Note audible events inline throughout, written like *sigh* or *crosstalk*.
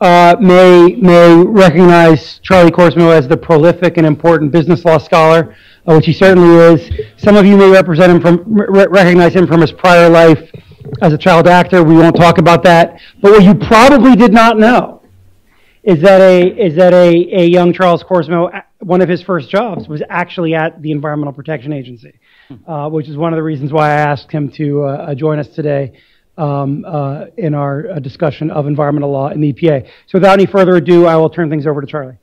uh, may, may recognize Charlie Korsmo as the prolific and important business law scholar, uh, which he certainly is. Some of you may represent him from, re- recognize him from his prior life as a child actor. We won't talk about that. But what you probably did not know is that a, is that a, a young Charles Korsmo, one of his first jobs was actually at the Environmental Protection Agency, uh, which is one of the reasons why I asked him to uh, join us today uh, in our uh, discussion of environmental law in the EPA. So without any further ado, I will turn things over to Charlie.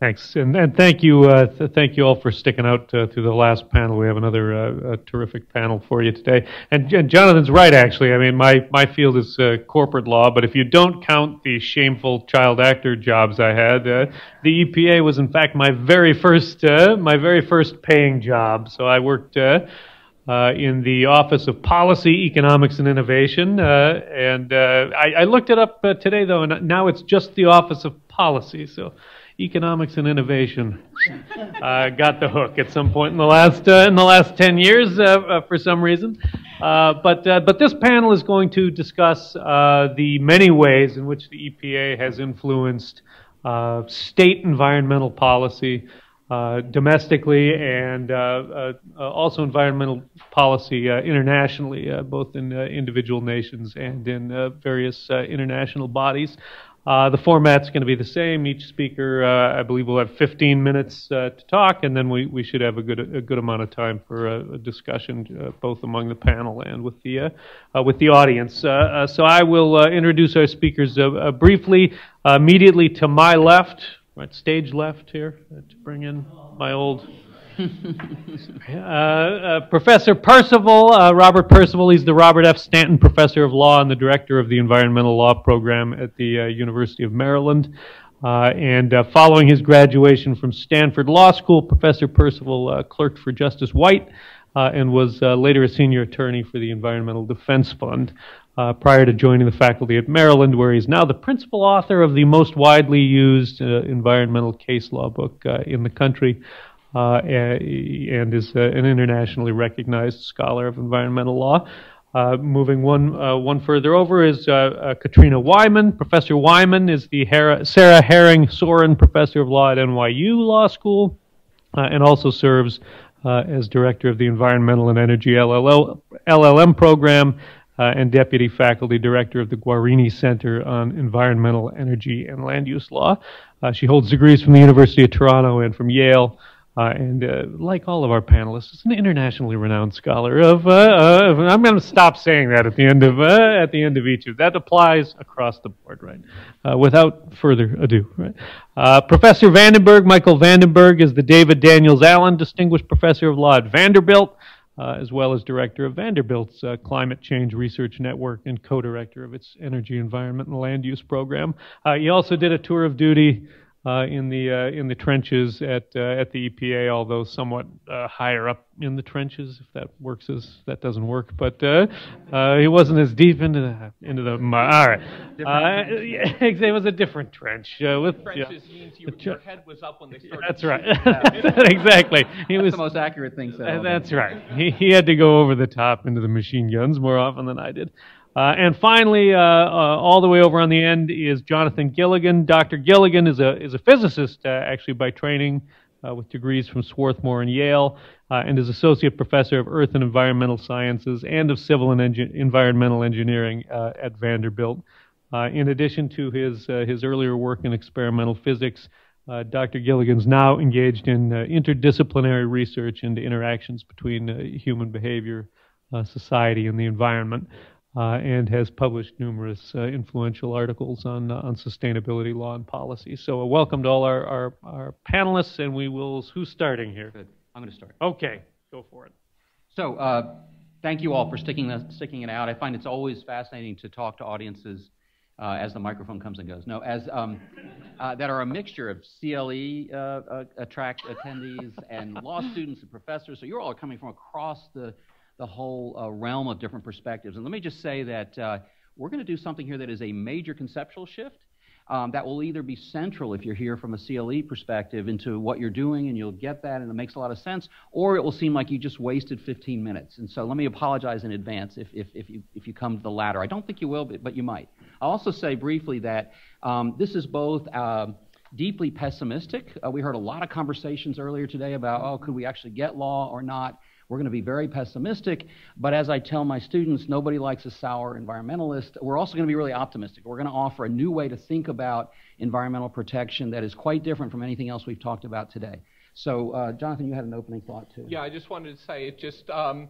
Thanks, and, and thank you, uh, th- thank you all for sticking out uh, through the last panel. We have another uh, terrific panel for you today. And, and, Jonathan's right, actually. I mean, my my field is uh, corporate law, but if you don't count the shameful child actor jobs I had, uh, the EPA was in fact my very first uh, my very first paying job. So I worked. In the Office of Policy, Economics, and Innovation. and I, I, looked it up today, though, and now it's just the Office of Policy. So economics and innovation uh, got the hook at some point in the last uh, in the last 10 years uh, uh for some reason. Uh, but uh, but this panel is going to discuss the many ways in which the EPA has influenced state environmental policy. Uh, domestically and uh, uh, also environmental policy internationally, both in individual nations and in various international bodies. Uh, the format's going to be the same. Each speaker, uh, I believe, will have 15 minutes uh, to talk, and then we, we should have a good a good amount of time for a, a discussion, uh, both among the panel and with the uh, uh, with the audience. so I will introduce our speakers briefly. immediately to my left, right stage left here, to bring in my old *laughs* uh, uh, Professor Percival, uh, Robert Percival, he's the Robert F. Stanton Professor of Law and the Director of the Environmental Law Program at the uh, University of Maryland. Uh, and uh, following his graduation from Stanford Law School, Professor Percival clerked for Justice White and was later a senior attorney for the Environmental Defense Fund. Uh, prior to joining the faculty at Maryland, where he's now the principal author of the most widely used uh, environmental case law book uh, in the country, uh, and is uh, an internationally recognized scholar of environmental law. Uh, moving one one further over is Katrina Wyman. Professor Wyman is the Sarah Herring Sorin Professor of Law at NYU Law School, and also serves as director of the Environmental and Energy LLL, LLM program uh, and Deputy Faculty Director of the Guarini Center on Environmental, Energy, and Land Use Law. Uh, she holds degrees from the University of Toronto and from Yale. Uh, and uh, like all of our panelists, is an internationally renowned scholar of. Uh, I'm going to stop saying that at the end of uh, at the end of each of that applies across the board, right? Uh, without further ado, right? Uh, professor Vandenbergh, Michael Vandenbergh, is the David Daniels Allen Distinguished Professor of Law at Vanderbilt. Uh, as well as director of Vanderbilt's uh, Climate Change Research Network and co director of its Energy, Environment, and Land Use program. Uh, he also did a tour of duty uh, in the uh, in the trenches at uh, at the EPA, although somewhat uh, higher up in the trenches. If that works as that doesn't work, but uh, uh, he wasn't as deep into the into the. all right, *laughs* yeah, it was a different trench. with trenches yeah. means you, your head was up when they *laughs* started. That's right. *laughs* exactly. He that's was the most accurate thing said. that's right. He he had to go over the top into the machine guns more often than I did. Uh, and finally, uh, uh, all the way over on the end is Jonathan Gilligan. Dr. Gilligan is a is a physicist, uh, actually by training, uh, with degrees from Swarthmore and Yale, uh, and is associate professor of Earth and Environmental Sciences and of Civil and Environmental Engineering at Vanderbilt. in addition to his his earlier work in experimental physics, Dr. Gilligan's now engaged in interdisciplinary research into interactions between human behavior, society, and the environment and has published numerous uh, influential articles on uh, on sustainability law and policy. So, welcome to all our, our, our, panelists, and we will. Who's starting here? Good. I'm going to start. Okay, go for it. So, uh, thank you all for sticking the, sticking it out. I find it's always fascinating to talk to audiences. Uh, as the microphone comes and goes. No, as um, uh, that are a mixture of CLE attract attendees and law students and professors. So you're all coming from across the the whole uh, realm of different perspectives. And let me just say that uh, we're going to do something here that is a major conceptual shift. um, that will either be central if you're here from a CLE perspective into what you're doing and you'll get that and it makes a lot of sense, or it will seem like you just wasted 15 minutes. And so let me apologize in advance if, if, if, you, if you come to the latter. I don't think you will, but, but you might. I'll also say briefly that um, this is both. Uh, deeply pessimistic. Uh, we heard a lot of conversations earlier today about, oh, could we actually get law or not? We're going to be very pessimistic, but as I tell my students, nobody likes a sour environmentalist. We're also going to be really optimistic. We're going to offer a new way to think about environmental protection that is quite different from anything else we've talked about today. So, uh, Jonathan, you had an opening thought too. Yeah, I just wanted to say it just. Um,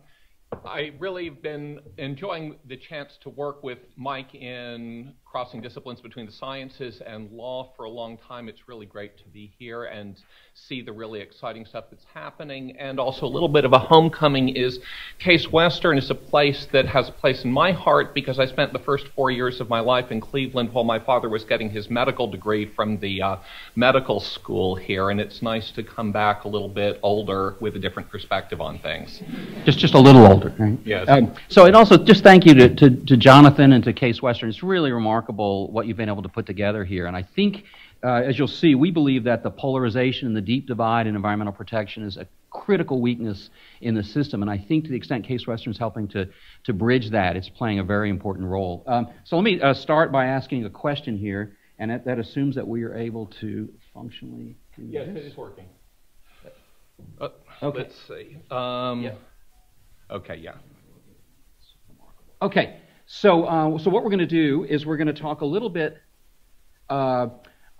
I really have been enjoying the chance to work with Mike in crossing disciplines between the sciences and law for a long time. It's really great to be here and see the really exciting stuff that's happening. And also, a little bit of a homecoming is Case Western is a place that has a place in my heart because I spent the first four years of my life in Cleveland while my father was getting his medical degree from the uh, medical school here. And it's nice to come back a little bit older with a different perspective on things. Just, just a little older, right? Yes. Um, so, and also, just thank you to, to, to Jonathan and to Case Western. It's really remarkable remarkable what you've been able to put together here. And I think, uh, as you'll see, we believe that the polarization and the deep divide in environmental protection is a critical weakness in the system. And I think to the extent Case Western is helping to, to bridge that, it's playing a very important role. Um, so let me uh, start by asking a question here, and that, that, assumes that we are able to functionally do yes, this. it is working. Uh, okay. Let's see. Um, yeah. Okay, yeah. Okay. So, uh, so what we're going to do is we're going to talk a little bit uh,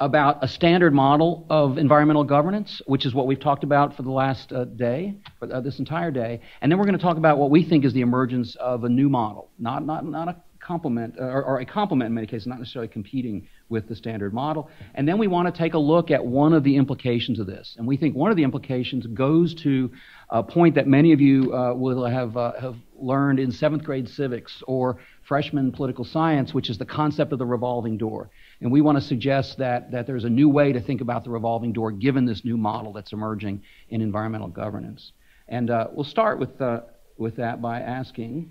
about a standard model of environmental governance, which is what we've talked about for the last uh, day, for uh, this entire day, and then we're going to talk about what we think is the emergence of a new model, not not not a complement uh, or, or a complement in many cases, not necessarily competing with the standard model. And then we want to take a look at one of the implications of this, and we think one of the implications goes to a point that many of you uh, will have have learned in seventh grade civics or freshman political science, which is the concept of the revolving door. And we want to suggest that, that there's a new way to think about the revolving door given this new model that's emerging in environmental governance. And uh, we'll start with, uh, with that by asking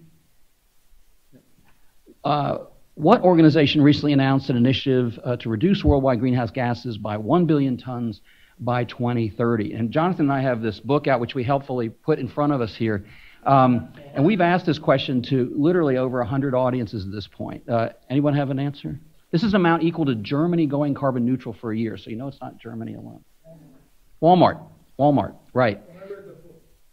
uh, what organization recently announced an initiative uh, to reduce worldwide greenhouse gases by 1 billion tons by 2030? And Jonathan and I have this book out, which we helpfully put in front of us here. Um, and we've asked this question to literally over 100 audiences at this point. Uh, anyone have an answer? This is an amount equal to Germany going carbon neutral for a year, so you know it's not Germany alone. Walmart. Walmart, right.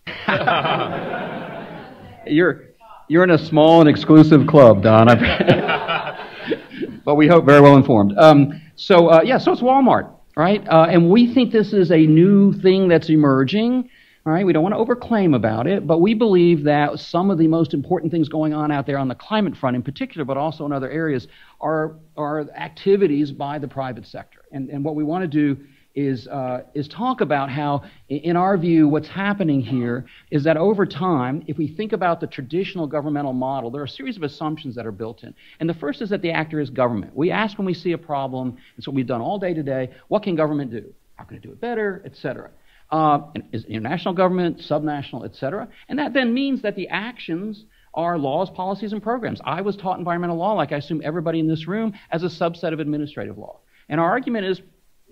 *laughs* you're, you're in a small and exclusive club, Don. *laughs* but we hope very well informed. Um, so, uh, yeah, so it's Walmart, right? Uh, and we think this is a new thing that's emerging. All right, we don't want to overclaim about it, but we believe that some of the most important things going on out there on the climate front in particular, but also in other areas, are, are activities by the private sector. And, and what we want to do is, uh, is talk about how, in our view, what's happening here is that over time, if we think about the traditional governmental model, there are a series of assumptions that are built in. And the first is that the actor is government. We ask when we see a problem, and so we've done all day today, what can government do? How can it do it better, et cetera? Uh, international government, subnational, etc. And that then means that the actions are laws, policies, and programs. I was taught environmental law, like I assume everybody in this room, as a subset of administrative law. And our argument is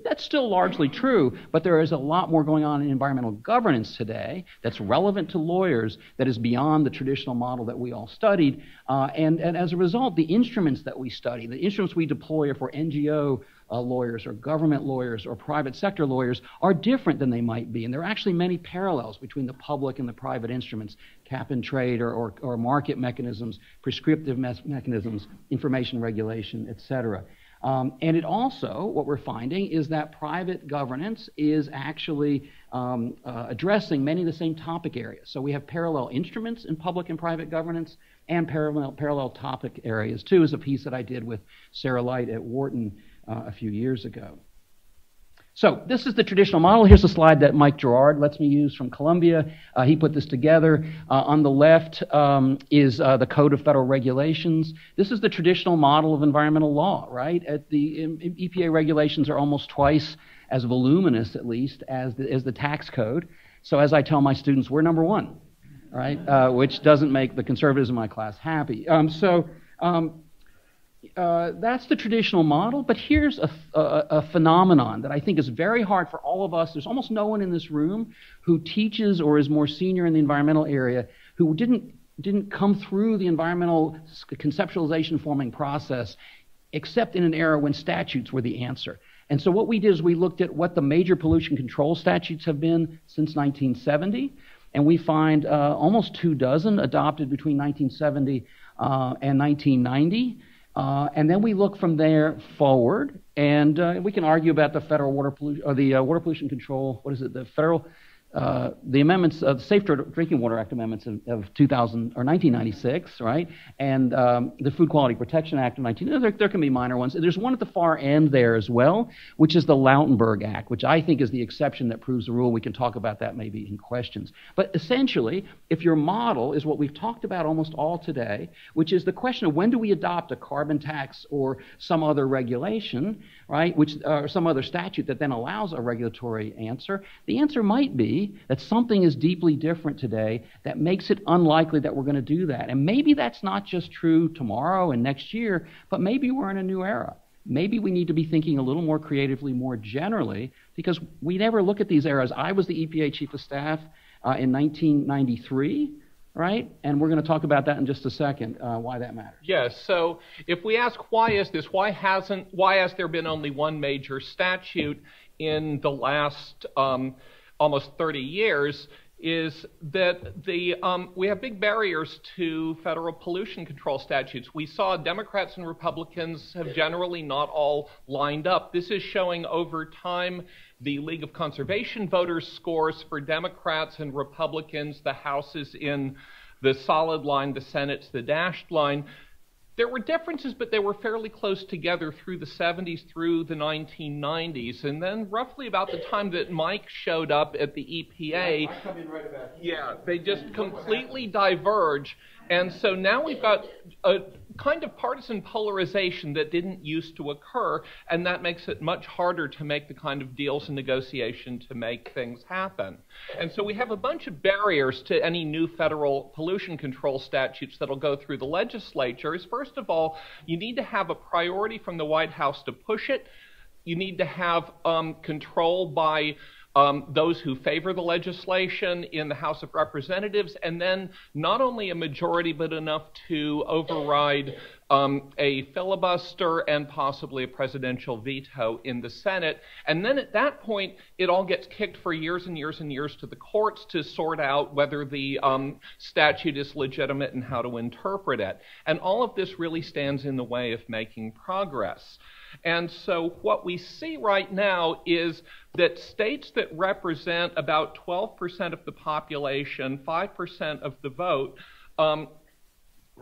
that's still largely true, but there is a lot more going on in environmental governance today that's relevant to lawyers that is beyond the traditional model that we all studied. Uh, and, and as a result, the instruments that we study, the instruments we deploy for NGO uh, lawyers or government lawyers or private sector lawyers are different than they might be. And there are actually many parallels between the public and the private instruments cap and trade or, or, or market mechanisms, prescriptive me- mechanisms, information regulation, et cetera. Um, and it also, what we're finding is that private governance is actually um, uh, addressing many of the same topic areas. So we have parallel instruments in public and private governance and parallel, parallel topic areas, too, is a piece that I did with Sarah Light at Wharton uh, a few years ago. So this is the traditional model. Here's a slide that Mike Gerrard lets me use from Columbia. Uh, he put this together. Uh, on the left um, is uh, the Code of Federal Regulations. This is the traditional model of environmental law, right? At the um, EPA regulations are almost twice as voluminous, at least, as the, as the tax code. So as I tell my students, we're number one, right? Uh, which doesn't make the conservatives in my class happy. Um, so um, uh, that's the traditional model, but here's a, a, a, phenomenon that I think is very hard for all of us. There's almost no one in this room who teaches or is more senior in the environmental area who didn't, didn't come through the environmental conceptualization forming process except in an era when statutes were the answer. And so what we did is we looked at what the major pollution control statutes have been since 1970, and we find uh, almost two dozen adopted between 1970 uh, and 1990. Uh, and then we look from there forward, and uh, we can argue about the federal water pollution or the uh, water pollution control. What is it? The federal uh, the amendments, of the Safe Drinking Water Act amendments of, of 2000 or 1996, right, and um, the Food Quality Protection Act of 19. There, there, can be minor ones. There's one at the far end there as well, which is the Lautenberg Act, which I think is the exception that proves the rule. We can talk about that maybe in questions. But essentially, if your model is what we've talked about almost all today, which is the question of when do we adopt a carbon tax or some other regulation, right, which or some other statute that then allows a regulatory answer, the answer might be that something is deeply different today that makes it unlikely that we're going to do that. And maybe that's not just true tomorrow and next year, but maybe we're in a new era. Maybe we need to be thinking a little more creatively, more generally, because we never look at these eras. I was the EPA chief of staff uh, in 1993 right? And we're going to talk about that in just a second, uh, why that matters. Yes. So if we ask why is this, why hasn't, why has there been only one major statute in the last um, almost 30 years is that the, um, we have big barriers to federal pollution control statutes. We saw Democrats and Republicans have generally not all lined up. This is showing over time the League of Conservation Voters scores for Democrats and Republicans. The House is in the solid line, the Senate's the dashed line. There were differences, but they were fairly close together through the 70s through the 1990s. And then, roughly about the time that Mike showed up at the EPA, yeah, right yeah they just completely diverge. And so now we've got a kind of partisan polarization that didn't used to occur, and that makes it much harder to make the kind of deals and negotiation to make things happen. And so we have a bunch of barriers to any new federal pollution control statutes that'll go through the legislature. Is first of all, you need to have a priority from the White House to push it. You need to have um, control by um, those who favor the legislation in the House of Representatives, and then not only a majority, but enough to override um, a filibuster and possibly a presidential veto in the Senate. And then at that point, it all gets kicked for years and years and years to the courts to sort out whether the um, statute is legitimate and how to interpret it. And all of this really stands in the way of making progress. And so what we see right now is that states that represent about 12% of the population, 5% of the vote, um,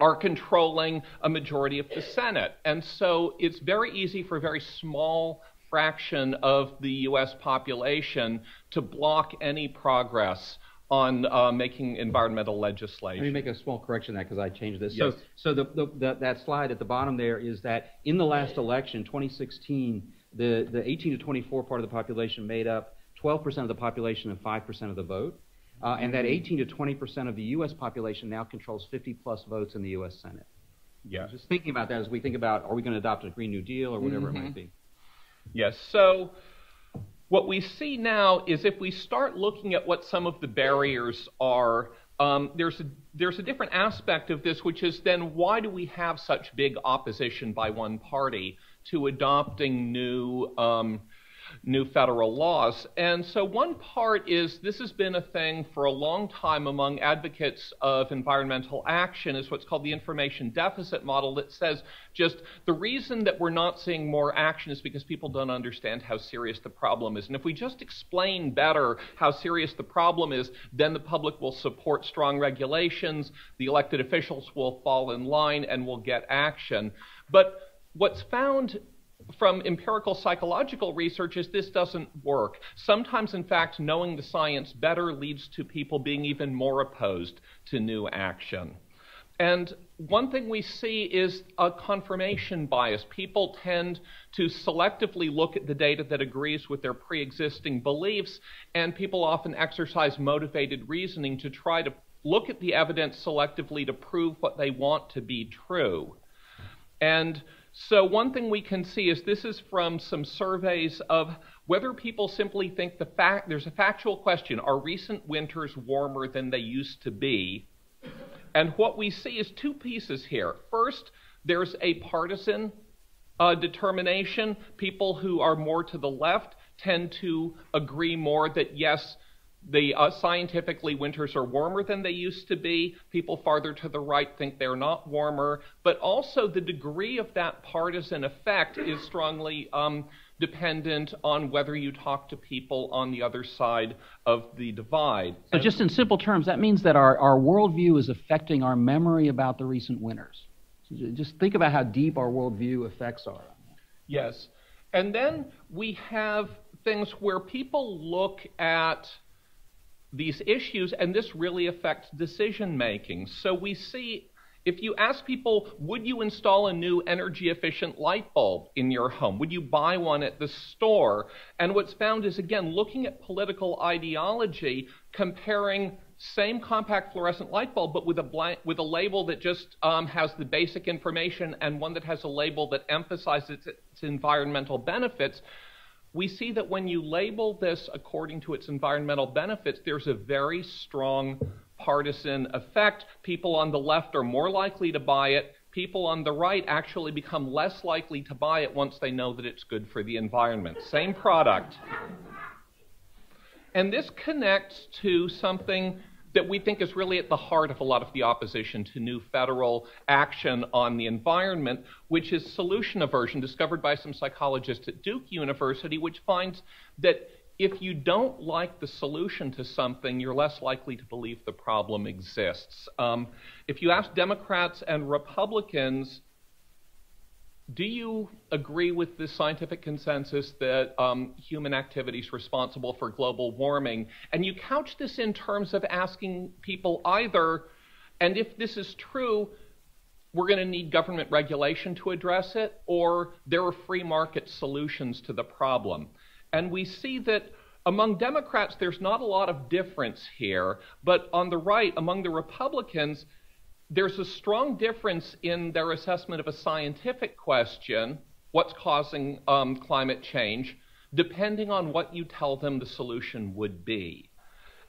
are controlling a majority of the Senate. And so it's very easy for a very small fraction of the U.S. population to block any progress on uh, making environmental legislation. Let me make a small correction that because I changed this. Yes. So, so the, the, the, that slide at the bottom there is that in the last election, 2016, the, the 18 to 24 part of the population made up 12% of the population and 5% of the vote. Uh, and that 18 to 20% of the U.S. population now controls 50 plus votes in the U.S. Senate. Yeah. Just thinking about that as we think about are we going to adopt a Green New Deal or whatever mm-hmm. it might be. Yes. So what we see now is if we start looking at what some of the barriers are, um, there's, a, there's a different aspect of this, which is then why do we have such big opposition by one party to adopting new um, new federal laws. And so one part is this has been a thing for a long time among advocates of environmental action is what's called the information deficit model that says just the reason that we're not seeing more action is because people don't understand how serious the problem is. And if we just explain better how serious the problem is, then the public will support strong regulations, the elected officials will fall in line and we'll get action. But what's found from empirical psychological research is this doesn't work. Sometimes, in fact, knowing the science better leads to people being even more opposed to new action. And one thing we see is a confirmation bias. People tend to selectively look at the data that agrees with their pre existing beliefs, and people often exercise motivated reasoning to try to look at the evidence selectively to prove what they want to be true. And So one thing we can see is this is from some surveys of whether people simply think the fact there's a factual question: Are recent winters warmer than they used to be? And what we see is two pieces here. First, there's a partisan uh, determination. People who are more to the left tend to agree more that yes, the uh, scientifically winters are warmer than they used to be. People farther to the right think they're not warmer, but also the degree of that partisan effect is strongly um, dependent on whether you talk to people on the other side of the divide. So, just in simple terms, that means that our, our worldview is affecting our memory about the recent winters. So just think about how deep our worldview effects are. Yes. And then we have things where people look at these issues, and this really affects decision making. So we see if you ask people, would you install a new energy efficient light bulb in your home? Would you buy one at the store? And what's found is, again, looking at political ideology, comparing same compact fluorescent light bulb, but with a, blank, with a label that just um, has the basic information and one that has a label that emphasizes its environmental benefits, we see that when you label this according to its environmental benefits, there's a very strong partisan effect. People on the left are more likely to buy it. People on the right actually become less likely to buy it once they know that it's good for the environment. Same product. And this connects to something that we think is really at the heart of a lot of the opposition to new federal action on the environment, which is solution aversion, discovered by some psychologists at Duke University, which finds that if you don't like the solution to something, you're less likely to believe the problem exists. Um, if you ask Democrats and Republicans, do you agree with the scientific consensus that um, human activity is responsible for global warming? And you couch this in terms of asking people either, and if this is true, we're going to need government regulation to address it, or there are free market solutions to the problem. And we see that among Democrats, there's not a lot of difference here, but on the right, among the Republicans, there's a strong difference in their assessment of a scientific question, what's causing um, climate change, depending on what you tell them the solution would be.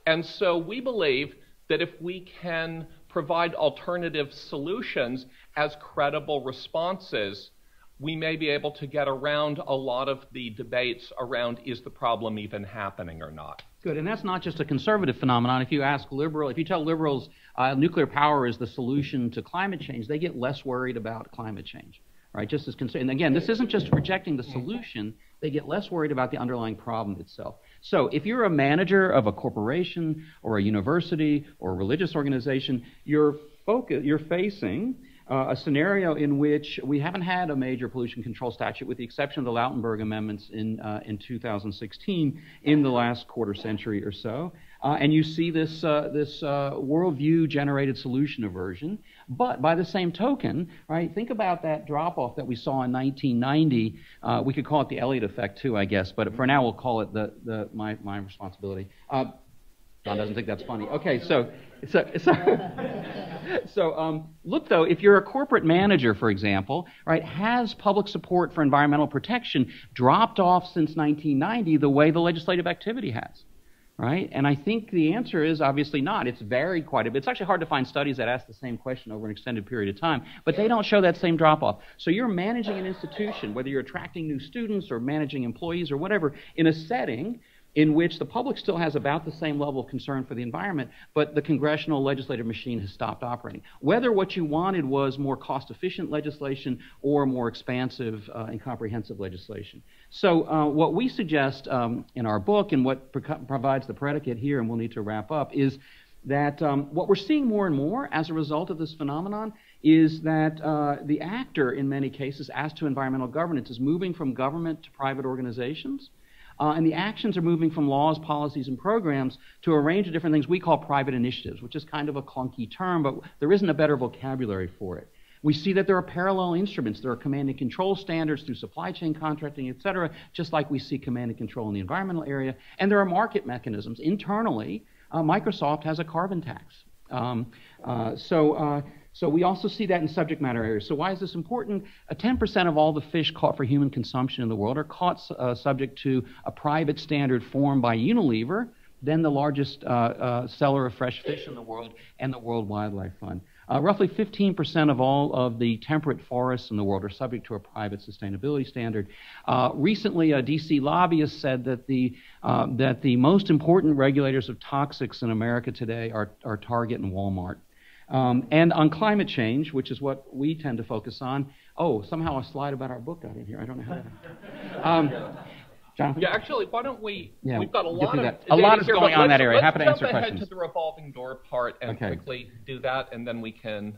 And so we believe that if we can provide alternative solutions as credible responses, we may be able to get around a lot of the debates around is the problem even happening or not. Good, and that's not just a conservative phenomenon. If you ask liberal, if you tell liberals uh, nuclear power is the solution to climate change, they get less worried about climate change, right? Just as concerned. And again, this isn't just rejecting the solution; they get less worried about the underlying problem itself. So, if you're a manager of a corporation or a university or a religious organization, you're focus, you're facing uh, a scenario in which we haven't had a major pollution control statute, with the exception of the Lautenberg amendments in, uh, in 2016, in the last quarter century or so. Uh, and you see this, uh, this uh, worldview generated solution aversion. But by the same token, right, think about that drop off that we saw in 1990. Uh, we could call it the Elliott effect too, I guess, but for now we'll call it the, the, my, my responsibility. John doesn't think that's funny. Okay, so so, so, *laughs* so um, look though, if you're a corporate manager, for example, right, has public support for environmental protection dropped off since 1990 the way the legislative activity has? Right? And I think the answer is obviously not. It's varied quite a bit. It's actually hard to find studies that ask the same question over an extended period of time, but they don't show that same drop off. So you're managing an institution, whether you're attracting new students or managing employees or whatever, in a setting in which the public still has about the same level of concern for the environment, but the congressional legislative machine has stopped operating. Whether what you wanted was more cost efficient legislation or more expansive uh, and comprehensive legislation. So, uh, what we suggest um, in our book and what pro- provides the predicate here, and we'll need to wrap up, is that um, what we're seeing more and more as a result of this phenomenon is that uh, the actor, in many cases, as to environmental governance, is moving from government to private organizations. Uh, and the actions are moving from laws, policies, and programs to a range of different things we call private initiatives, which is kind of a clunky term, but there isn't a better vocabulary for it. We see that there are parallel instruments. There are command and control standards through supply chain contracting, et cetera, just like we see command and control in the environmental area. And there are market mechanisms. Internally, uh, Microsoft has a carbon tax. Um, uh, so, uh, So we also see that in subject matter areas. So why is this important? Uh, 10% of all the fish caught for human consumption in the world are caught uh, subject to a private standard formed by Unilever, then the largest uh, uh, seller of fresh fish in the world, and the World Wildlife Fund. Uh, roughly 15% of all of the temperate forests in the world are subject to a private sustainability standard. Uh, recently, a DC lobbyist said that the, uh, that the most important regulators of toxics in America today are, are Target and Walmart. Um, and on climate change, which is what we tend to focus on. Oh, somehow a slide about our book got in here. I don't know how that. Um, Jonathan? Yeah, actually, why don't we? Yeah, we've got a lot of that. A lot is here, going on in that let's- area. Let's Happy to jump answer ahead to the revolving door part and Okay. quickly do that, and then we can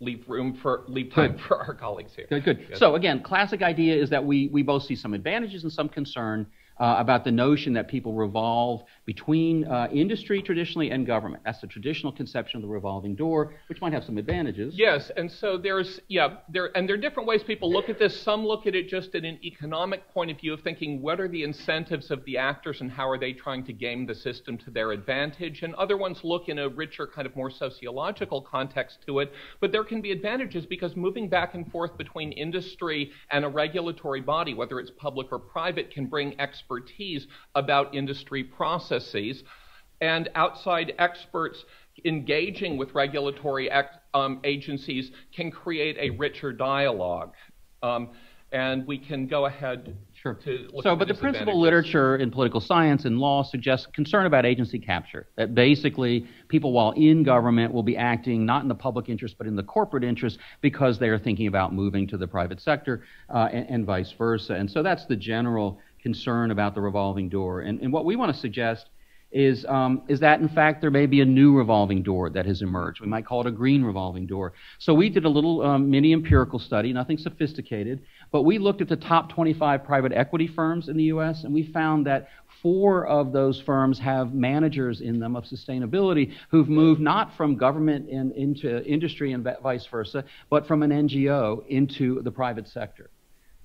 leave room for leave time Good. for our colleagues here. Good, good. So again, classic idea is that we, we both see some advantages and some concern uh, about the notion that people revolve between uh, industry traditionally and government. That's the traditional conception of the revolving door, which might have some advantages. Yes, and so there's yeah there and there are different ways people look at this. Some look at it just in an economic point of view of thinking what are the incentives of the actors and how are they trying to game the system to their advantage, and other ones look in a richer kind of more sociological context to it. But there can be advantages because moving back and forth between industry and a regulatory body, whether it's public or private, can bring expertise about industry processes and outside experts engaging with regulatory um, agencies can create a richer dialogue. Um, and we can go ahead Sure. to look So, at but the principal literature in political science and law suggests concern about agency capture. That basically, people while in government will be acting not in the public interest but in the corporate interest because they are thinking about moving to the private sector uh, and, and vice versa. And so that's the general concern about the revolving door. And, and what we want to suggest is, um, is that in fact there may be a new revolving door that has emerged. We might call it a green revolving door. So we did a little um, mini empirical study, nothing sophisticated, but we looked at the top 25 private equity firms in the U.S. and we found that four of those firms have managers in them of sustainability who've moved not from government and into industry and vice versa, but from an NGO into the private sector.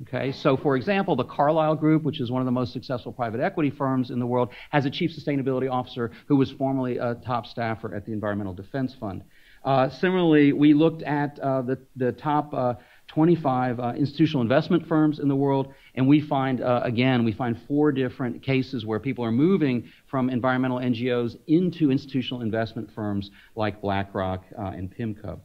Okay, so for example, the Carlyle Group, which is one of the most successful private equity firms in the world, has a chief sustainability officer who was formerly a top staffer at the Environmental Defense Fund. Uh, similarly, we looked at uh, the, the top uh, 25 uh, institutional investment firms in the world, and we find, uh, again, we find four different cases where people are moving from environmental NGOs into institutional investment firms like BlackRock uh, and PIMCO.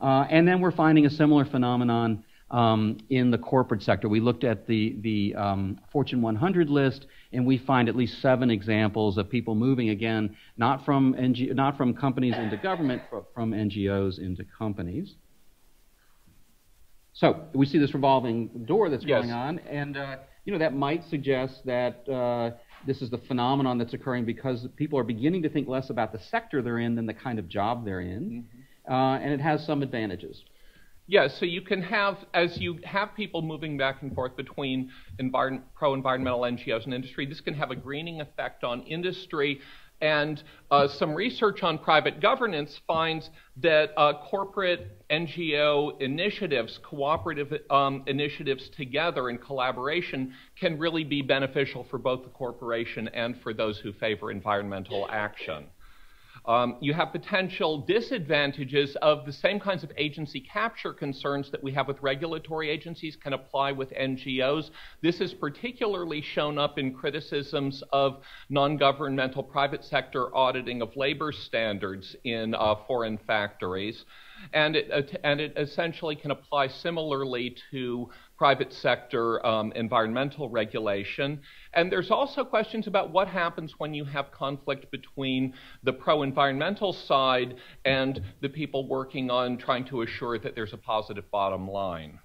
And then we're finding a similar phenomenon um, in the corporate sector. We looked at the, the um, Fortune 100 list, and we find at least seven examples of people moving again, not from, NG, not from companies into government, but from NGOs into companies. So we see this revolving door that's Yes. going on, and uh, you know that might suggest that uh, this is the phenomenon that's occurring because people are beginning to think less about the sector they're in than the kind of job they're in, uh, and it has some advantages. Yeah, so you can have, as you have people moving back and forth between envir- pro environmental NGOs and industry, this can have a greening effect on industry. And uh, some research on private governance finds that uh, corporate NGO initiatives, cooperative um, initiatives together in collaboration, can really be beneficial for both the corporation and for those who favor environmental action. Um, you have potential disadvantages of the same kinds of agency capture concerns that we have with regulatory agencies can apply with NGOs. This is particularly shown up in criticisms of non governmental private sector auditing of labor standards in uh, foreign factories. And it, uh, and it essentially can apply similarly to private sector um, environmental regulation. And there's also questions about what happens when you have conflict between the pro environmental side and the people working on trying to assure that there's a positive bottom line.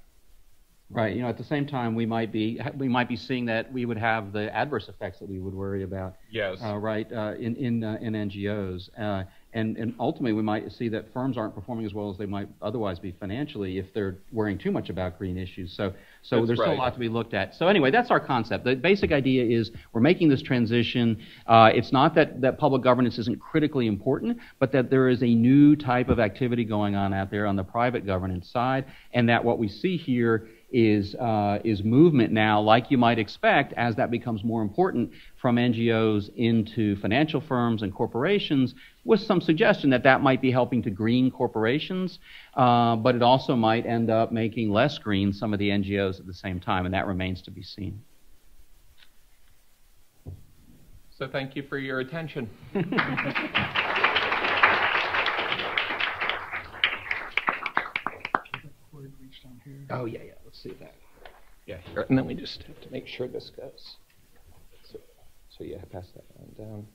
Right. You know, at the same time, we might be we might be seeing that we would have the adverse effects that we would worry about. Yes. Uh, right. Uh, in in uh, in NGOs, uh, and and ultimately we might see that firms aren't performing as well as they might otherwise be financially if they're worrying too much about green issues. So so That's there's still a lot to be looked at. So anyway, that's our concept. The basic idea is we're making this transition. Uh, it's not that that public governance isn't critically important, but that there is a new type of activity going on out there on the private governance side, and that what we see here is, uh, is movement now, like you might expect, as that becomes more important from NGOs into financial firms and corporations, with some suggestion that that might be helping to green corporations, uh, but it also might end up making less green some of the NGOs at the same time, and that remains to be seen. So thank you for your attention. *laughs* Oh, yeah, yeah, let's see that. Yeah, here, and then we just have to make sure this goes. So, so yeah, pass that one down.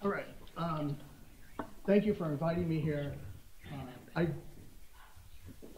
All right. Um, thank you for inviting me here. Uh, I,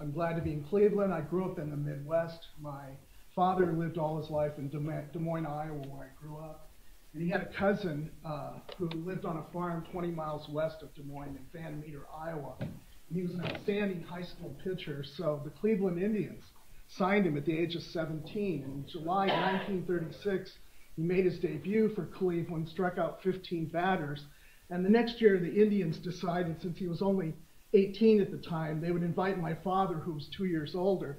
I'm glad to be in Cleveland. I grew up in the Midwest. My father lived all his life in Des Moines, Iowa, where I grew up. And he had a cousin uh, who lived on a farm 20 miles west of Des Moines in Van Meter, Iowa. And he was an outstanding high school pitcher, so the Cleveland Indians signed him at the age of 17. And in July 1936, he made his debut for Cleveland, struck out 15 batters. And the next year, the Indians decided, since he was only 18 at the time, they would invite my father, who was two years older,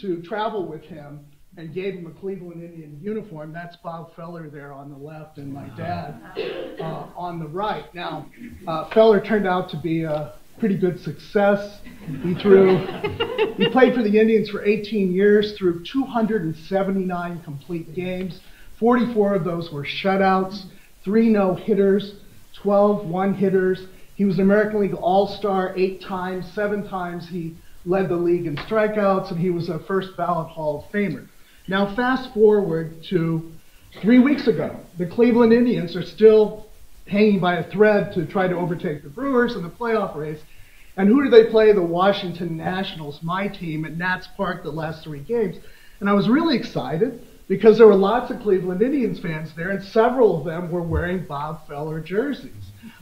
to travel with him and gave him a Cleveland Indian uniform. That's Bob Feller there on the left and my dad uh, on the right. Now, uh, Feller turned out to be a pretty good success. He threw, he played for the Indians for 18 years, threw 279 complete games. 44 of those were shutouts, three no hitters, 12 one hitters. He was an American League All Star eight times, seven times he led the league in strikeouts, and he was a first ballot Hall of Famer. Now, fast forward to three weeks ago. The Cleveland Indians are still hanging by a thread to try to overtake the Brewers in the playoff race. And who do they play? The Washington Nationals, my team, at Nats Park the last three games. And I was really excited because there were lots of Cleveland Indians fans there, and several of them were wearing Bob Feller jerseys.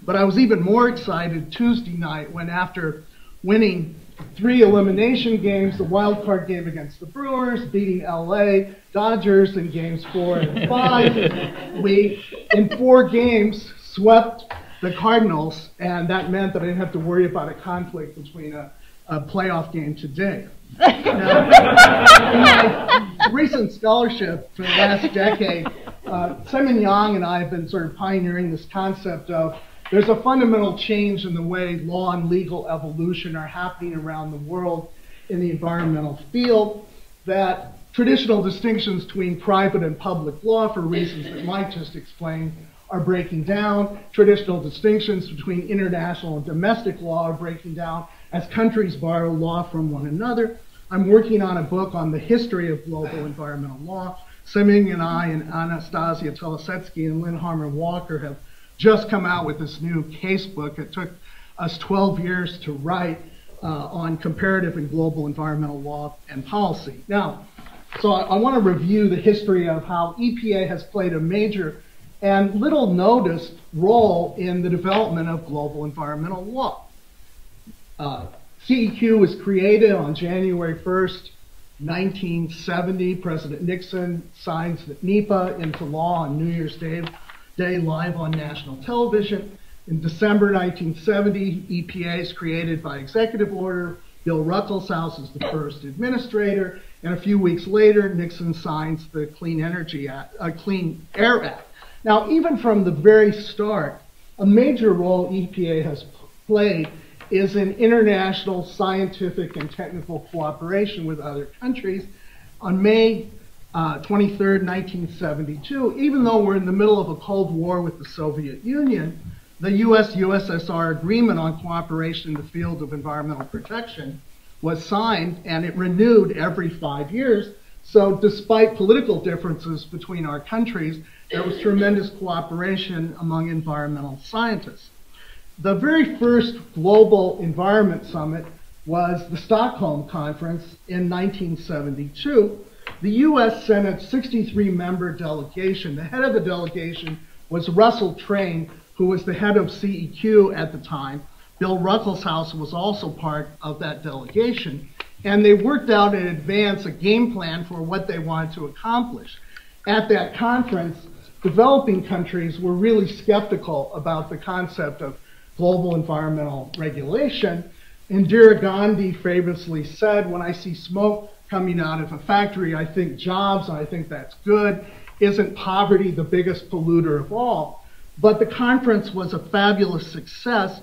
But I was even more excited Tuesday night when, after winning three elimination games, the wild card game against the Brewers, beating LA, Dodgers in games four and *laughs* five, we, in four games, swept the Cardinals, and that meant that I didn't have to worry about a conflict between a, a playoff game today. *laughs* Recent scholarship for the last decade, uh, Simon Yang and I have been sort of pioneering this concept of there's a fundamental change in the way law and legal evolution are happening around the world in the environmental field that traditional distinctions between private and public law, for reasons that Mike just explained, are breaking down. Traditional distinctions between international and domestic law are breaking down as countries borrow law from one another. I'm working on a book on the history of global environmental law. Siming and I and Anastasia Telesetsky and Lynn Harmon Walker have just come out with this new casebook. It took us 12 years to write uh, on comparative and global environmental law and policy. Now, so I, I want to review the history of how EPA has played a major and little noticed role in the development of global environmental law. Uh, CEQ was created on January 1st, 1970. President Nixon signs the NEPA into law on New Year's Day, Day live on national television. In December 1970, EPA is created by executive order. Bill Ruckelshaus is the first administrator, and a few weeks later, Nixon signs the Clean Energy Act, uh, Clean Air Act. Now, even from the very start, a major role EPA has played is in international scientific and technical cooperation with other countries. On May uh, 23rd, 1972, even though we're in the middle of a Cold War with the Soviet Union, the US-USSR Agreement on Cooperation in the Field of Environmental Protection was signed and it renewed every five years. So despite political differences between our countries, there was tremendous cooperation among environmental scientists. The very first global environment summit was the Stockholm Conference in 1972, the U.S. Senate 63 member delegation, the head of the delegation was Russell Train, who was the head of CEQ at the time. Bill Ruckelshaus was also part of that delegation. And they worked out in advance a game plan for what they wanted to accomplish. At that conference, developing countries were really skeptical about the concept of global environmental regulation. Indira Gandhi famously said, when I see smoke, coming out of a factory. I think jobs, and I think that's good. Isn't poverty the biggest polluter of all? But the conference was a fabulous success,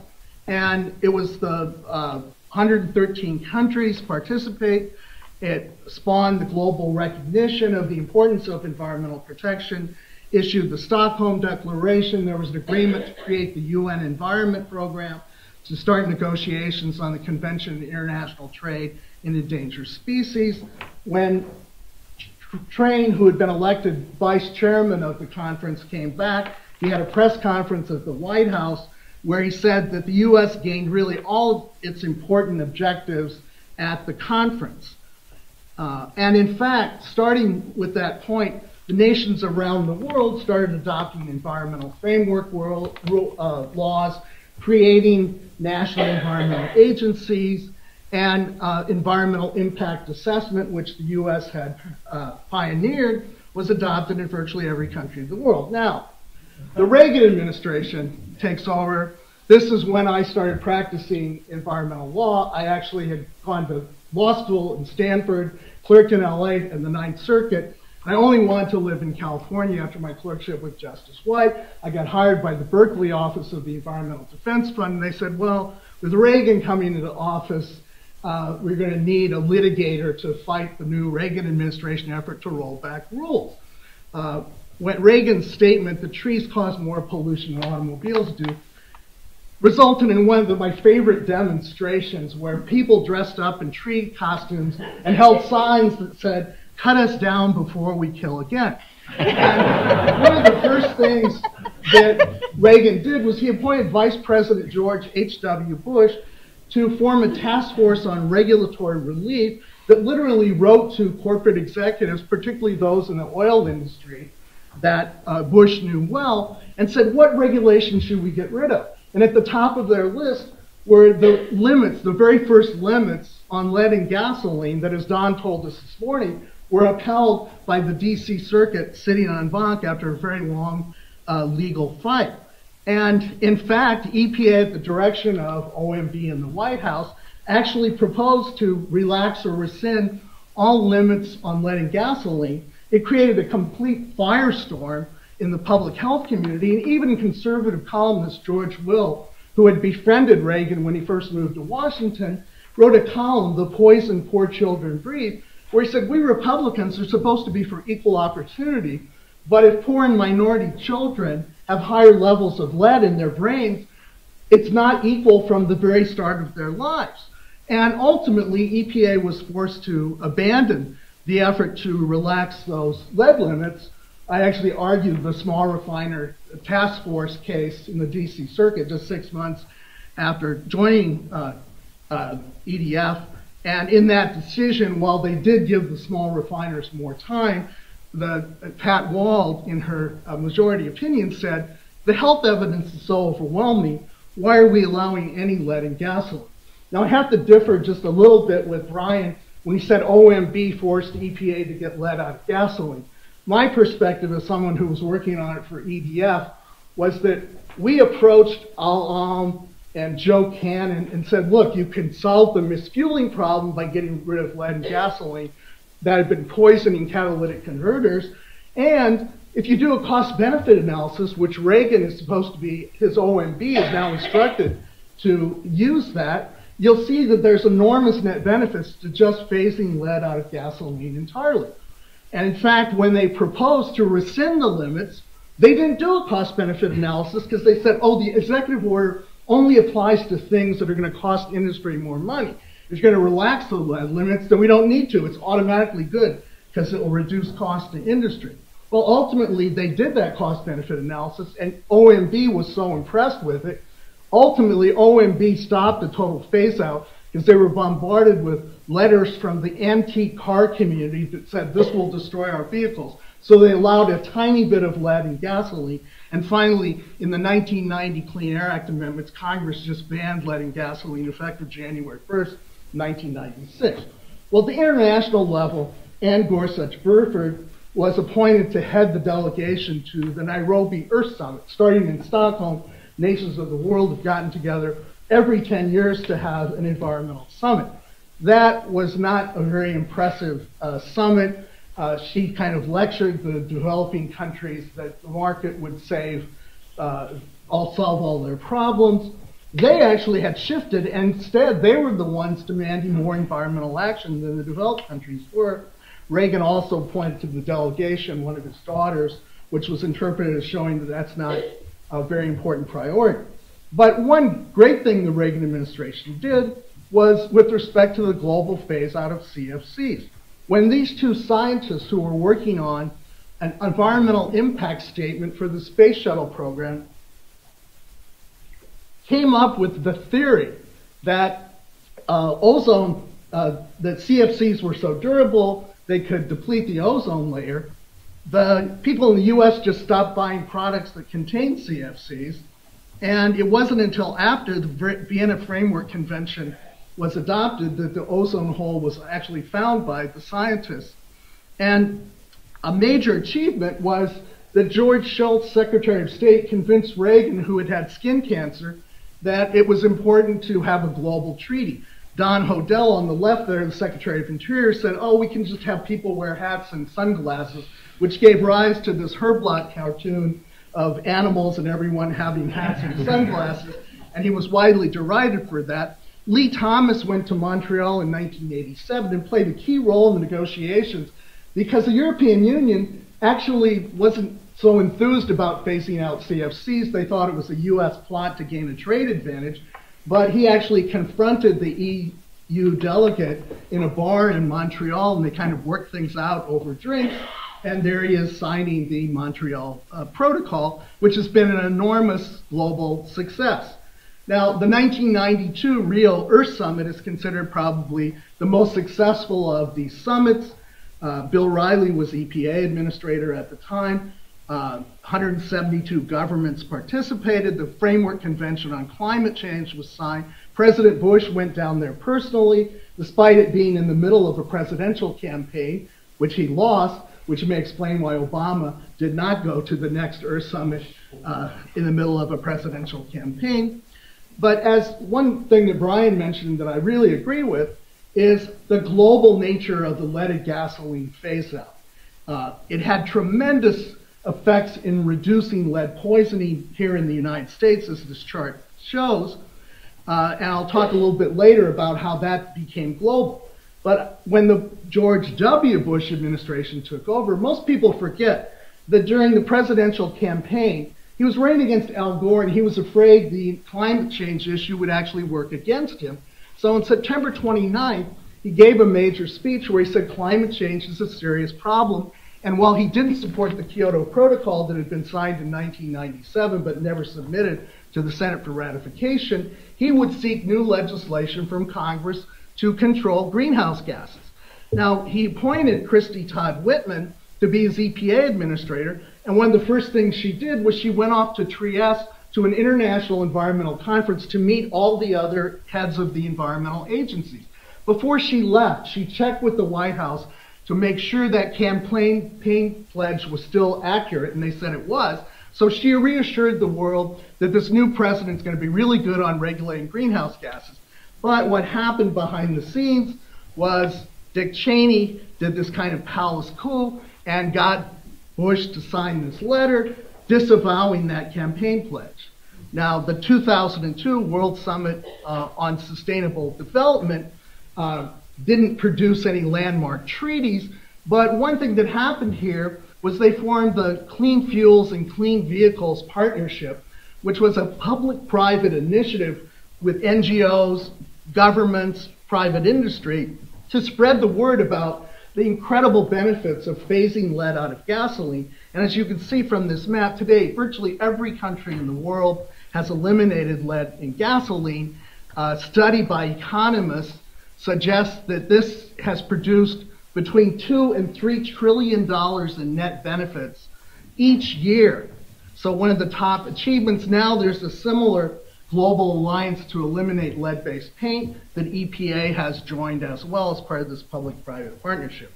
and it was the uh, 113 countries participate. It spawned the global recognition of the importance of environmental protection, issued the Stockholm Declaration. There was an agreement to create the UN Environment Program, to start negotiations on the Convention on International Trade in endangered species. When Train, who had been elected vice chairman of the conference, came back, he had a press conference at the White House where he said that the U.S. gained really all its important objectives at the conference. Uh, and in fact, starting with that point, the nations around the world started adopting environmental framework world, uh, laws, creating national environmental agencies, and uh, environmental impact assessment, which the U.S. had uh, pioneered, was adopted in virtually every country of the world. Now, the Reagan administration takes over. This is when I started practicing environmental law. I actually had gone to law school in Stanford, clerked in LA and the Ninth Circuit. I only wanted to live in California after my clerkship with Justice White. I got hired by the Berkeley office of the Environmental Defense Fund, and they said, well, with Reagan coming into office, uh, we're going to need a litigator to fight the new Reagan administration effort to roll back rules. Uh, when Reagan's statement that trees cause more pollution than automobiles do resulted in one of my favorite demonstrations where people dressed up in tree costumes and held signs that said, cut us down before we kill again. And one of the first things that Reagan did was he appointed Vice President George H.W. Bush to form a task force on regulatory relief that literally wrote to corporate executives, particularly those in the oil industry that uh, Bush knew well, and said, what regulations should we get rid of? And at the top of their list were the limits, the very first limits on lead in gasoline that, as Don told us this morning, were upheld by the DC Circuit sitting en banc after a very long uh, legal fight. And in fact, EPA, at the direction of OMB and the White House, actually proposed to relax or rescind all limits on lead in gasoline. It created a complete firestorm in the public health community, and even conservative columnist George Will, who had befriended Reagan when he first moved to Washington, wrote a column, The Poison Poor Children Breathe, where he said, We Republicans are supposed to be for equal opportunity, but if poor and minority children have higher levels of lead in their brains, it's not equal from the very start of their lives. And ultimately, EPA was forced to abandon the effort to relax those lead limits. I actually argued the small refiner task force case in the DC circuit just six months after joining uh, uh, EDF. And in that decision, while they did give the small refiners more time, the Pat Wald, in her uh, majority opinion, said the health evidence is so overwhelming. Why are we allowing any lead in gasoline? Now I have to differ just a little bit with Brian when he said OMB forced EPA to get lead out of gasoline. My perspective as someone who was working on it for EDF was that we approached Al Alm and Joe Cannon and said, look, you can solve the misfueling problem by getting rid of lead in gasoline that had been poisoning catalytic converters. And if you do a cost benefit analysis, which Reagan is supposed to be, his OMB is now instructed to use that, you'll see that there's enormous net benefits to just phasing lead out of gasoline entirely. And in fact, when they proposed to rescind the limits, they didn't do a cost benefit analysis because they said, oh, the executive order only applies to things that are going to cost industry more money. If you're going to relax the limits, then we don't need to. It's automatically good because it will reduce cost to industry. Well, ultimately, they did that cost benefit analysis, and OMB was so impressed with it. Ultimately, OMB stopped the total phase out because they were bombarded with letters from the antique car community that said this will destroy our vehicles. So they allowed a tiny bit of lead in gasoline. And finally, in the 1990 Clean Air Act amendments, Congress just banned lead in gasoline effective January 1st, 1996. Well, at the international level, Anne Gorsuch Burford was appointed to head the delegation to the Nairobi Earth Summit. Starting in Stockholm, nations of the world have gotten together every 10 years to have an environmental summit. That was not a very impressive uh, summit. Uh, she kind of lectured the developing countries that the market would save, uh, all solve all their problems. They actually had shifted, and instead they were the ones demanding more environmental action than the developed countries were. Reagan also pointed to the delegation, one of his daughters, which was interpreted as showing that that's not a very important priority. But one great thing the Reagan administration did was with respect to the global phase out of CFCs. When these two scientists who were working on an environmental impact statement for the space shuttle program came up with the theory that uh, ozone, uh, that CFCs were so durable they could deplete the ozone layer, the people in the US just stopped buying products that contained CFCs. And it wasn't until after the Vienna Framework Convention was adopted that the ozone hole was actually found by the scientists. And a major achievement was that George Shultz, Secretary of State, convinced Reagan, who had had skin cancer, that it was important to have a global treaty. Don Hodel on the left there, the Secretary of Interior, said, oh, we can just have people wear hats and sunglasses, which gave rise to this Herblock cartoon of animals and everyone having hats and sunglasses, and he was widely derided for that. Lee Thomas went to Montreal in 1987 and played a key role in the negotiations because the European Union actually wasn't so enthused about phasing out CFCs. They thought it was a U.S. plot to gain a trade advantage. But he actually confronted the EU delegate in a bar in Montreal, and they kind of worked things out over drinks. And there he is signing the Montreal uh, Protocol, which has been an enormous global success. Now, the 1992 Rio Earth Summit is considered probably the most successful of these summits. Uh, Bill Reilly was EPA administrator at the time. Uh, 172 governments participated. The Framework Convention on Climate Change was signed. President Bush went down there personally, despite it being in the middle of a presidential campaign, which he lost, which may explain why Obama did not go to the next Earth Summit uh, in the middle of a presidential campaign. But as one thing that Brian mentioned that I really agree with is the global nature of the leaded gasoline phase out. Uh, it had tremendous effects in reducing lead poisoning here in the United States, as this chart shows. Uh, and I'll talk a little bit later about how that became global. But when the George W. Bush administration took over, most people forget that during the presidential campaign, he was running against Al Gore and he was afraid the climate change issue would actually work against him. So on September 29th, he gave a major speech where he said climate change is a serious problem and while he didn't support the Kyoto Protocol that had been signed in 1997 but never submitted to the Senate for ratification, he would seek new legislation from Congress to control greenhouse gases. Now, he appointed Christie Todd Whitman to be his EPA administrator, and one of the first things she did was she went off to Trieste to an international environmental conference to meet all the other heads of the environmental agencies. Before she left, she checked with the White House to make sure that campaign pledge was still accurate, and they said it was. So she reassured the world that this new president is going to be really good on regulating greenhouse gases. But what happened behind the scenes was Dick Cheney did this kind of palace coup and got Bush to sign this letter disavowing that campaign pledge. Now, the 2002 World Summit uh, on Sustainable Development uh, didn't produce any landmark treaties, But one thing that happened here was they formed the Clean Fuels and Clean Vehicles Partnership, which was a public-private initiative with NGOs, governments, private industry to spread the word about the incredible benefits of phasing lead out of gasoline. And as you can see from this map today, virtually every country in the world has eliminated lead in gasoline. A study by economists suggests that this has produced between two and three trillion dollars in net benefits each year. So one of the top achievements now, there's a similar global alliance to eliminate lead-based paint that EPA has joined as well as part of this public-private partnership.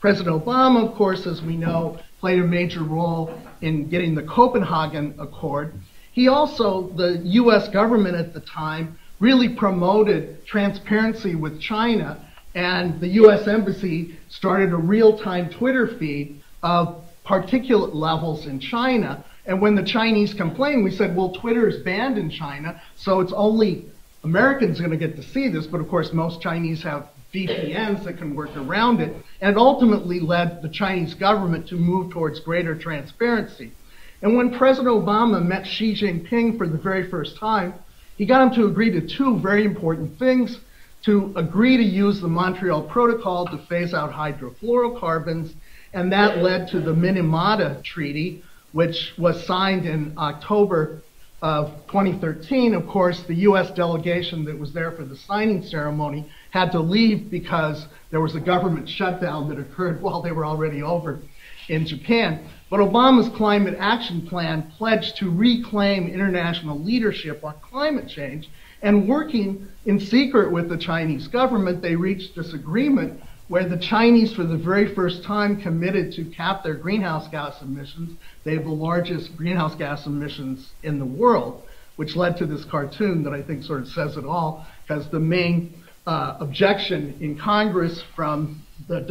President Obama, of course, as we know, played a major role in getting the Copenhagen Accord. He also, the US government at the time, really promoted transparency with China and the US Embassy started a real-time Twitter feed of particulate levels in China and when the Chinese complained, we said, well, Twitter is banned in China, so it's only Americans going to get to see this. But of course, most Chinese have VPNs that can work around it. And it ultimately led the Chinese government to move towards greater transparency. And when President Obama met Xi Jinping for the very first time, he got him to agree to two very important things to agree to use the Montreal Protocol to phase out hydrofluorocarbons, and that led to the Minamata Treaty, which was signed in October of 2013. Of course, the U.S. delegation that was there for the signing ceremony had to leave because there was a government shutdown that occurred *laughs* while they were already over in Japan. But Obama's climate action plan pledged to reclaim international leadership on climate change. And working in secret with the Chinese government, they reached this agreement where the Chinese, for the very first time, committed to cap their greenhouse gas emissions. They have the largest greenhouse gas emissions in the world, which led to this cartoon that I think sort of says it all, because the main uh, objection in Congress from the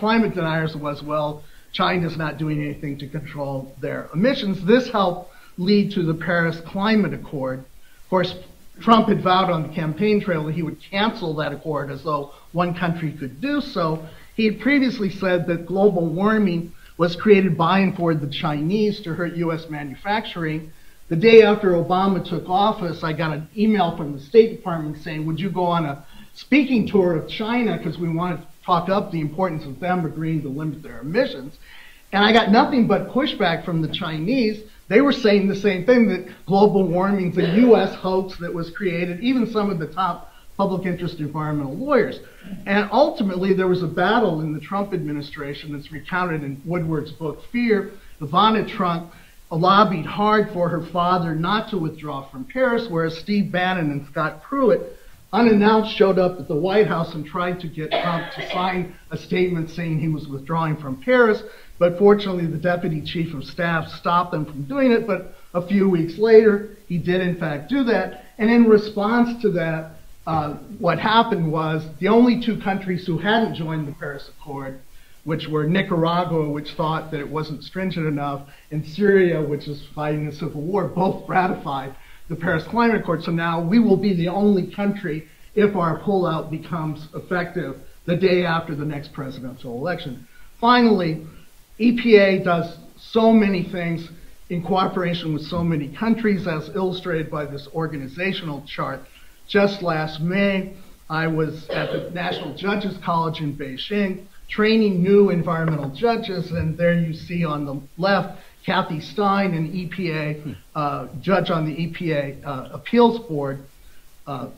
climate deniers was, well, China's not doing anything to control their emissions. This helped lead to the Paris Climate Accord. Of course, Trump had vowed on the campaign trail that he would cancel that accord as though one country could do so. He had previously said that global warming was created by and for the Chinese to hurt U.S. manufacturing. The day after Obama took office, I got an email from the State Department saying, would you go on a speaking tour of China because we want to talk up the importance of them agreeing to limit their emissions. And I got nothing but pushback from the Chinese they were saying the same thing, that global warming is a U.S. hoax that was created, even some of the top public interest environmental lawyers. And ultimately, there was a battle in the Trump administration that's recounted in Woodward's book, Fear. Ivanka Trump lobbied hard for her father not to withdraw from Paris, whereas Steve Bannon and Scott Pruitt unannounced showed up at the White House and tried to get Trump to sign a statement saying he was withdrawing from Paris. But fortunately, the deputy chief of staff stopped them from doing it. But a few weeks later, he did in fact do that. And in response to that, uh, what happened was the only two countries who hadn't joined the Paris Accord, which were Nicaragua, which thought that it wasn't stringent enough, and Syria, which is fighting a civil war, both ratified the Paris Climate Accord. So now we will be the only country if our pullout becomes effective the day after the next presidential election. Finally, EPA does so many things in cooperation with so many countries, as illustrated by this organizational chart. Just last May, I was at the National Judges College in Beijing training new environmental judges, and there you see on the left Kathie Stein, an EPA uh, judge on the EPA uh, appeals board. Uh,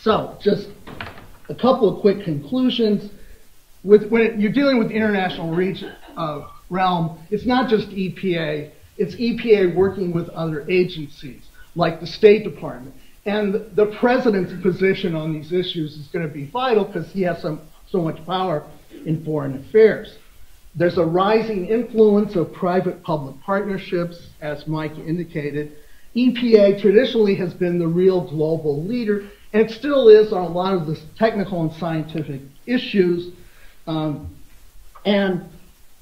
so, just a couple of quick conclusions. With, when it, you're dealing with international region, realm, it's not just EPA, it's EPA working with other agencies like the State Department. And the president's position on these issues is going to be vital because he has some, so much power in foreign affairs. There's a rising influence of private-public partnerships, as Mike indicated. EPA traditionally has been the real global leader, and it still is on a lot of the technical and scientific issues. Um, and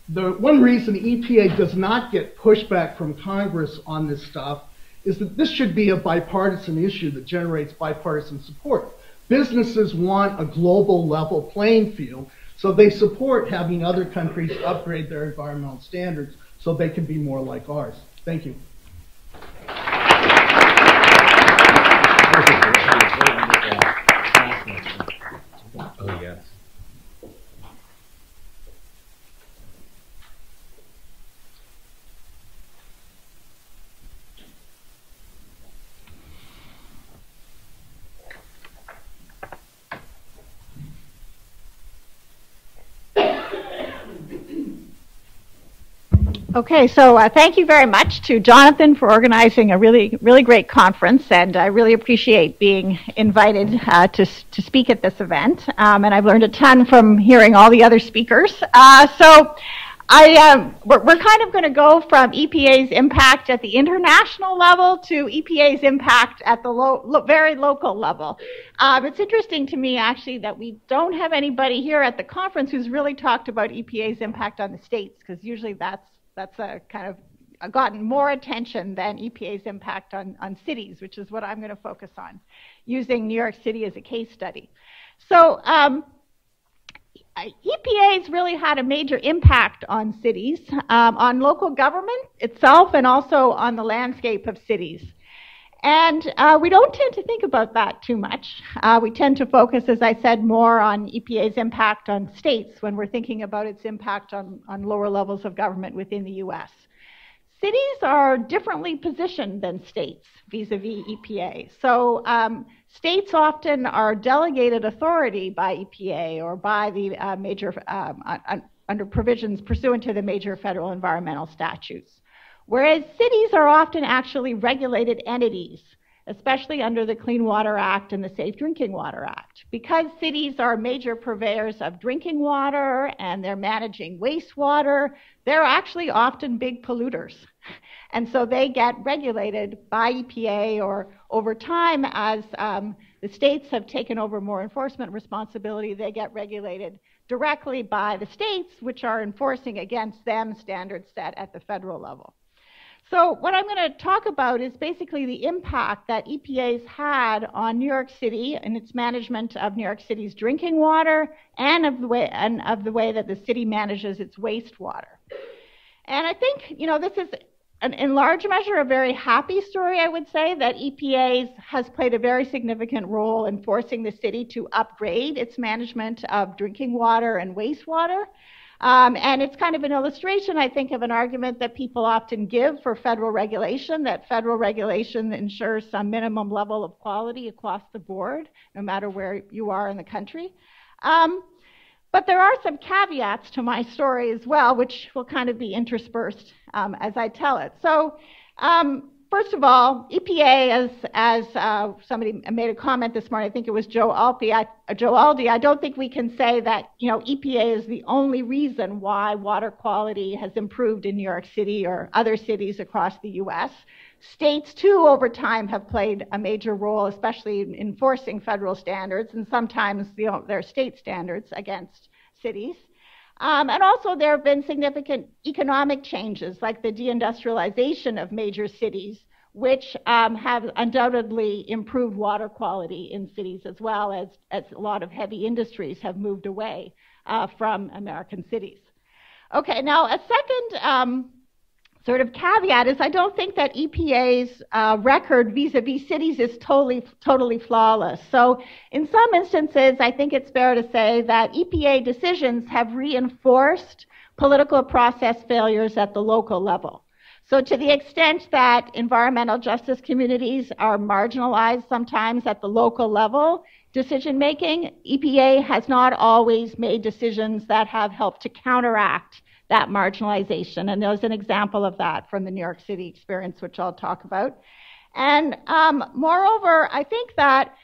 the one reason the EPA does not get pushback from Congress on this stuff is that this should be a bipartisan issue that generates bipartisan support. Businesses want a global level playing field. So they support having other countries upgrade their environmental standards so they can be more like ours. Thank you. Oh, yes. Okay, so uh, thank you very much to Jonathan for organizing a really, really great conference, and I really appreciate being invited uh, to to speak at this event. Um, and I've learned a ton from hearing all the other speakers. Uh, so. I, um, we're, we're, kind of going to go from EPA's impact at the international level to EPA's impact at the lo- lo- very local level. Um, it's interesting to me, actually, that we don't have anybody here at the conference who's really talked about EPA's impact on the states, because usually that's that's a kind of gotten more attention than EPA's impact on, on cities, which is what I'm going to focus on, using New York City as a case study. So um, EPA's really had a major impact on cities, um, on local government itself, and also on the landscape of cities. And uh, we don't tend to think about that too much. Uh, we tend to focus, as I said, more on EPA's impact on states when we're thinking about its impact on, on lower levels of government within the US. Cities are differently positioned than states vis a vis EPA. So, um, states often are delegated authority by EPA or by the uh, major, um, under provisions pursuant to the major federal environmental statutes. Whereas cities are often actually regulated entities, especially under the Clean Water Act and the Safe Drinking Water Act. Because cities are major purveyors of drinking water and they're managing wastewater, they're actually often big polluters. And so they get regulated by EPA or over time as um, the states have taken over more enforcement responsibility, they get regulated directly by the states, which are enforcing against them standards set at the federal level. So, what I'm going to talk about is basically the impact that EPA's had on New York City and its management of New York City's drinking water and of the way, and of the way that the city manages its wastewater. And I think, you know, this is an, in large measure a very happy story, I would say, that EPA has played a very significant role in forcing the city to upgrade its management of drinking water and wastewater. Um, and it's kind of an illustration, I think, of an argument that people often give for federal regulation that federal regulation ensures some minimum level of quality across the board, no matter where you are in the country. Um, but there are some caveats to my story as well, which will kind of be interspersed um, as I tell it. So, um, First of all, EPA, as, as uh, somebody made a comment this morning, I think it was Joe Alpi, I, uh, Joe Aldy, I don't think we can say that, you know, EPA is the only reason why water quality has improved in New York City or other cities across the U.S. States, too, over time have played a major role, especially in enforcing federal standards and sometimes you know, their state standards against cities. Um, and also, there have been significant economic changes, like the deindustrialization of major cities, which um, have undoubtedly improved water quality in cities as well as, as a lot of heavy industries have moved away uh, from American cities. Okay, now a second um, sort of caveat is I don't think that EPA's uh, record vis-a-vis cities is totally totally flawless. So in some instances, I think it's fair to say that EPA decisions have reinforced political process failures at the local level. So to the extent that environmental justice communities are marginalized sometimes at the local level, decision making, EPA has not always made decisions that have helped to counteract that marginalization. And there's an example of that from the New York City experience, which I'll talk about. And um, moreover, I think that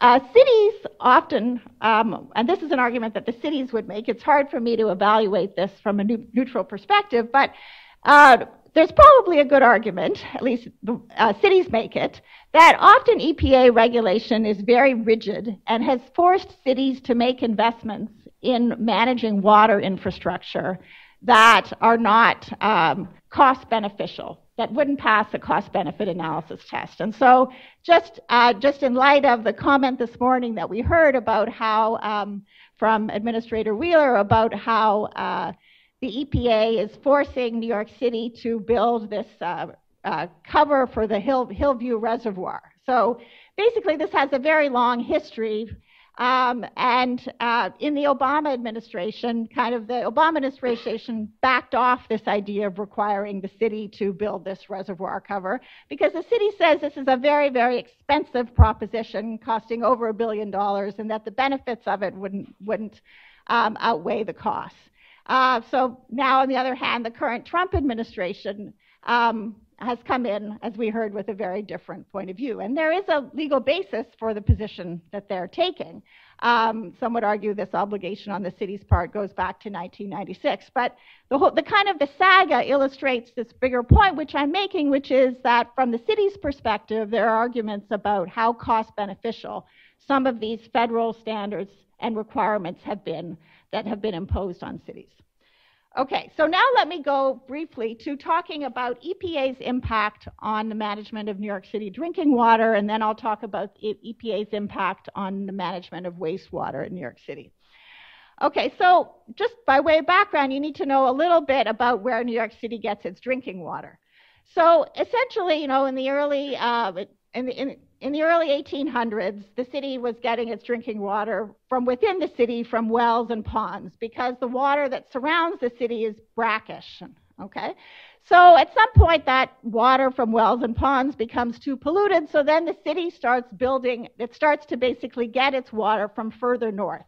uh, cities often, um, and this is an argument that the cities would make, it's hard for me to evaluate this from a neutral perspective, but uh, there's probably a good argument, at least the uh, cities make it, that often EPA regulation is very rigid and has forced cities to make investments in managing water infrastructure that are not um, cost beneficial that wouldn't pass a cost benefit analysis test. And so, just, uh, just in light of the comment this morning that we heard about how, um, from Administrator Wheeler, about how uh, the EPA is forcing New York City to build this uh, uh, cover for the Hill, Hillview Reservoir. So basically, this has a very long history. Um, and uh, in the Obama administration, kind of the Obama administration backed off this idea of requiring the city to build this reservoir cover because the city says this is a very, very expensive proposition costing over a billion dollars and that the benefits of it wouldn't, wouldn't um, outweigh the costs. Uh, so now, on the other hand, the current Trump administration um, has come in, as we heard, with a very different point of view. And there is a legal basis for the position that they're taking. Um, some would argue this obligation on the city's part goes back to 1996. But the, whole, the kind of the saga illustrates this bigger point, which I'm making, which is that from the city's perspective, there are arguments about how cost beneficial some of these federal standards and requirements have been that have been imposed on cities. Okay, so now let me go briefly to talking about EPA's impact on the management of New York City drinking water, and then I'll talk about EPA's impact on the management of wastewater in New York City. Okay, so just by way of background, you need to know a little bit about where New York City gets its drinking water. So essentially, you know, in the early, uh, in, the, in, in the early 1800s, the city was getting its drinking water from within the city from wells and ponds because the water that surrounds the city is brackish. Okay? So at some point, that water from wells and ponds becomes too polluted, so then the city starts building, it starts to basically get its water from further north.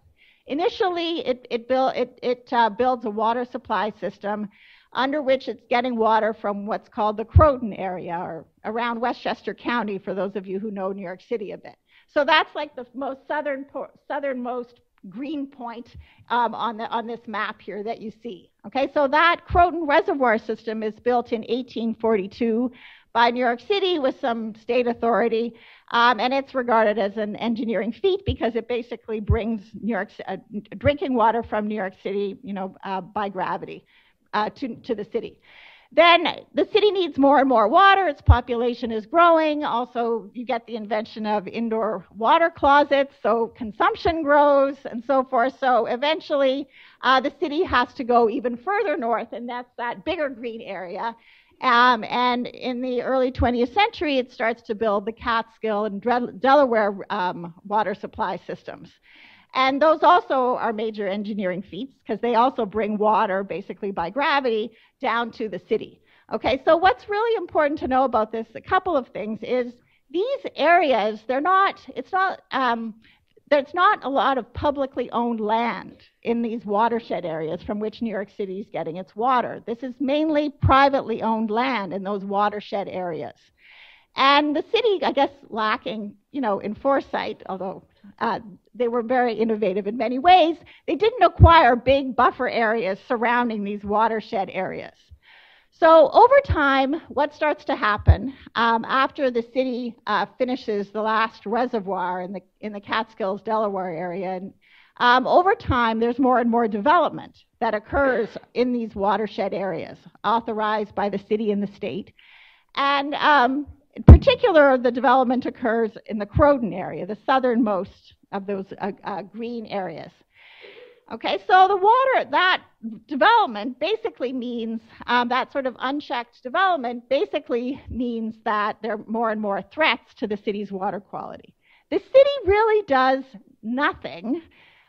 Initially, it, it, build, it, it uh, builds a water supply system under which it's getting water from what's called the Croton area or around Westchester County for those of you who know New York City a bit. So that's like the most southern southernmost green point um, on, the, on this map here that you see. Okay, so that Croton Reservoir system is built in 1842 by New York City with some state authority, um, and it's regarded as an engineering feat because it basically brings New York uh, drinking water from New York City, you know, uh, by gravity uh, to, to the city. Then the city needs more and more water. Its population is growing. Also, you get the invention of indoor water closets, so consumption grows and so forth. So eventually, uh, the city has to go even further north, and that's that bigger green area. Um, and in the early 20th century, it starts to build the Catskill and Delaware um, water supply systems. And those also are major engineering feats because they also bring water basically by gravity down to the city. Okay, so what's really important to know about this, a couple of things, is these areas, they're not, it's not, um, there's not a lot of publicly owned land in these watershed areas from which New York City is getting its water. This is mainly privately owned land in those watershed areas. And the city, I guess, lacking, you know, in foresight, although uh, they were very innovative in many ways. They didn't acquire big buffer areas surrounding these watershed areas. So over time, what starts to happen um, after the city uh, finishes the last reservoir in the in the Catskills, Delaware area, and um, over time, there's more and more development that occurs in these watershed areas, authorized by the city and the state. And um, in particular, the development occurs in the Croton area, the southernmost of those uh, uh, green areas. Okay, so the water, that development basically means, um, that sort of unchecked development basically means that there are more and more threats to the city's water quality. The city really does nothing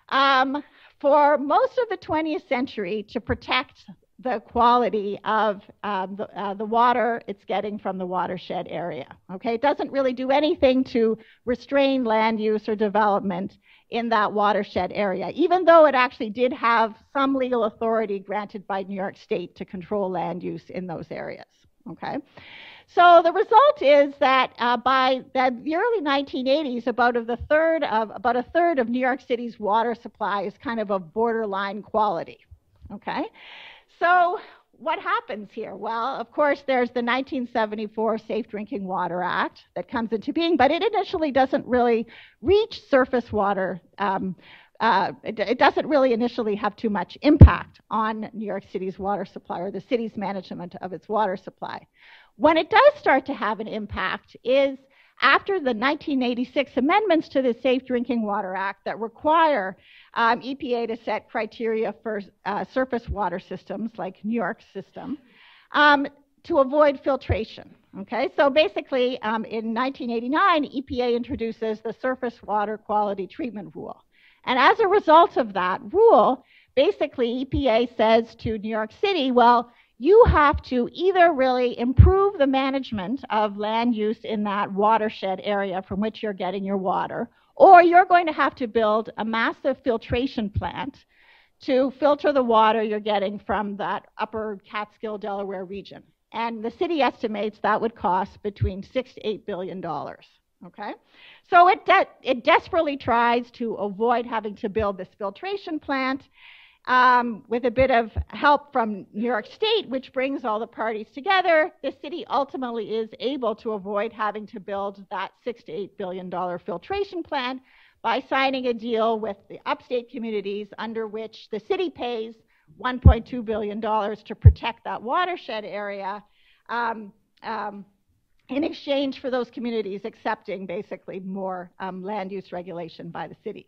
um, for most of the 20th century to protect the quality of um, the, uh, the water it's getting from the watershed area. Okay, it doesn't really do anything to restrain land use or development in that watershed area, even though it actually did have some legal authority granted by New York State to control land use in those areas. Okay. So the result is that uh, by the early 1980s, about a third of about a third of New York City's water supply is kind of a borderline quality. Okay, so, what happens here? Well, of course, there's the 1974 Safe Drinking Water Act that comes into being, but it initially doesn't really reach surface water. Um, uh, it, it, doesn't really initially have too much impact on New York City's water supply or the city's management of its water supply. When it does start to have an impact is after the 1986 amendments to the Safe Drinking Water Act that require um, EPA to set criteria for uh, surface water systems like New York's system um, to avoid filtration. Okay, so basically um, in 1989, EPA introduces the Surface Water Quality Treatment Rule. And as a result of that rule, basically EPA says to New York City, well, you have to either really improve the management of land use in that watershed area from which you're getting your water, or you're going to have to build a massive filtration plant to filter the water you're getting from that upper Catskill, Delaware region. And the city estimates that would cost between six to eight billion dollars. Okay? So it, de- it desperately tries to avoid having to build this filtration plant um, with a bit of help from New York State, which brings all the parties together, the city ultimately is able to avoid having to build that six to eight billion dollar filtration plant by signing a deal with the upstate communities under which the city pays 1.2 billion dollars to protect that watershed area. Um, um, in exchange for those communities accepting basically more um, land use regulation by the city.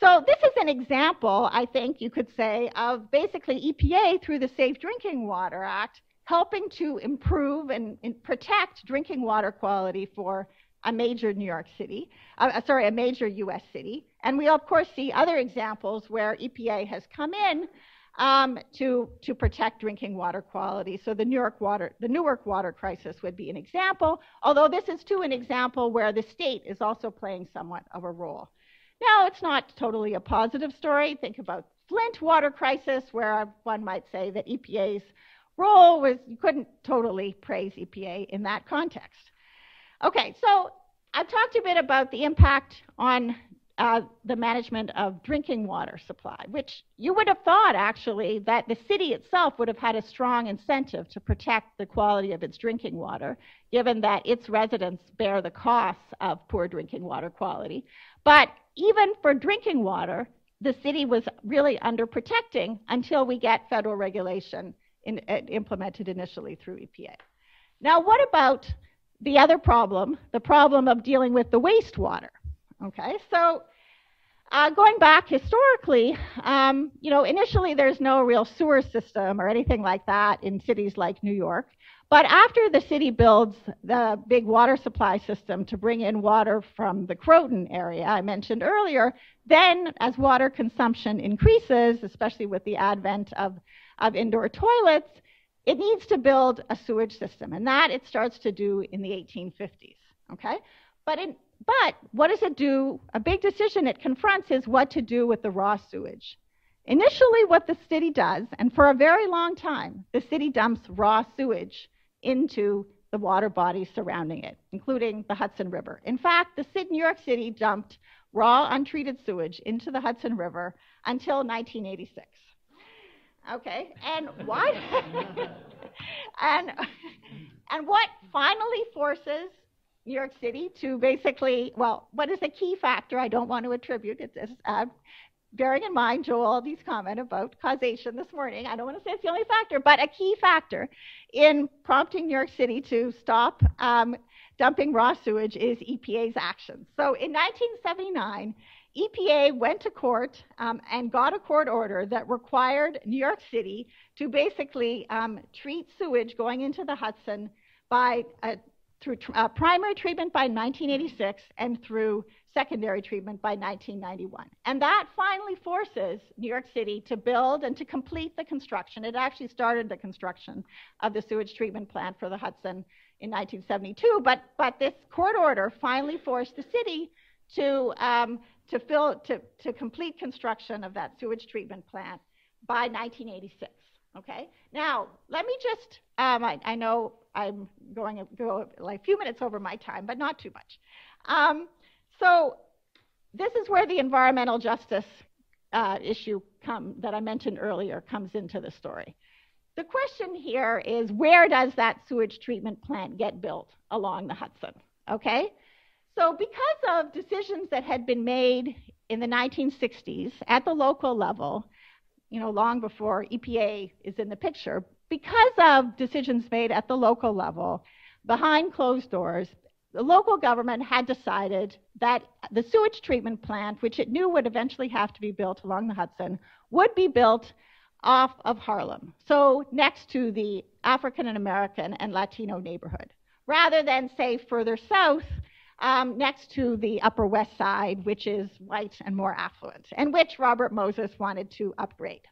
So this is an example, I think you could say, of basically EPA through the Safe Drinking Water Act helping to improve and, and protect drinking water quality for a major New York city, uh, uh sorry, a major U.S. city. And we of course see other examples where EPA has come in um, to to protect drinking water quality. So the New York water, the Newark water crisis would be an example. Although this is too an example where the state is also playing somewhat of a role. Now, it's not totally a positive story. Think about Flint water crisis, where one might say that EPA's role was you couldn't totally praise EPA in that context. Okay, so I've talked a bit about the impact on uh, the management of drinking water supply, which you would have thought actually that the city itself would have had a strong incentive to protect the quality of its drinking water, given that its residents bear the costs of poor drinking water quality. But even for drinking water, the city was really underprotecting until we get federal regulation in, uh, implemented initially through EPA. Now, what about the other problem, the problem of dealing with the wastewater? Okay, so uh, going back historically, um, you know, initially there's no real sewer system or anything like that in cities like New York. But after the city builds the big water supply system to bring in water from the Croton area I mentioned earlier, then as water consumption increases, especially with the advent of, of indoor toilets, it needs to build a sewage system. And that it starts to do in the 1850s. Okay? But, in, but what does it do? A big decision it confronts is what to do with the raw sewage. Initially, what the city does, and for a very long time, the city dumps raw sewage into the water bodies surrounding it, including the Hudson River. In fact, the city, New York City dumped raw untreated sewage into the Hudson River until 1986. Okay, and why? *laughs* and and what finally forces New York City to basically, well, what is a key factor? I don't want to attribute it. Uh, bearing in mind Joel Aldy's comment about causation this morning, I don't want to say it's the only factor, but a key factor in prompting New York City to stop um, dumping raw sewage is EPA's actions. So in 1979, EPA went to court um, and got a court order that required New York City to basically um, treat sewage going into the Hudson by uh, through uh, primary treatment by 1986 and through secondary treatment by 1991. And that finally forces New York City to build and to complete the construction. It actually started the construction of the sewage treatment plant for the Hudson in 1972, but, but this court order finally forced the city to, um, to, fill, to, to complete construction of that sewage treatment plant by 1986. Okay. Now, let me just, um, I, I, know I'm going go like a few minutes over my time, but not too much. Um, so this is where the environmental justice uh, issue come, that I mentioned earlier comes into the story. The question here is where does that sewage treatment plant get built along the Hudson? Okay? So, because of decisions that had been made in the 1960s at the local level, you know, long before EPA is in the picture, because of decisions made at the local level, behind closed doors, the local government had decided that the sewage treatment plant, which it knew would eventually have to be built along the Hudson, would be built off of Harlem, so next to the African and American and Latino neighborhood, rather than, say, further south um, next to the Upper West Side, which is white and more affluent, and which Robert Moses wanted to upgrade.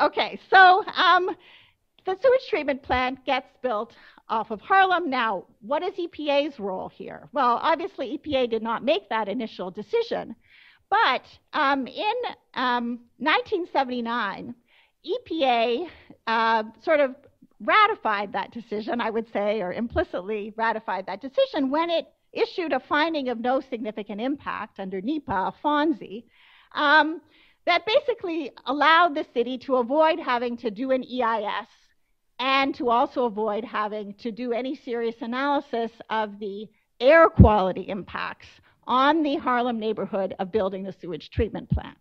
Okay, so um, the sewage treatment plant gets built off of Harlem. Now, what is EPA's role here? Well, obviously, EPA did not make that initial decision, but um, in 1979, um, EPA uh, sort of ratified that decision, I would say, or implicitly ratified that decision when it issued a finding of no significant impact under NEPA, FONSI, um, that basically allowed the city to avoid having to do an EIS and to also avoid having to do any serious analysis of the air quality impacts on the Harlem neighborhood of building the sewage treatment plant.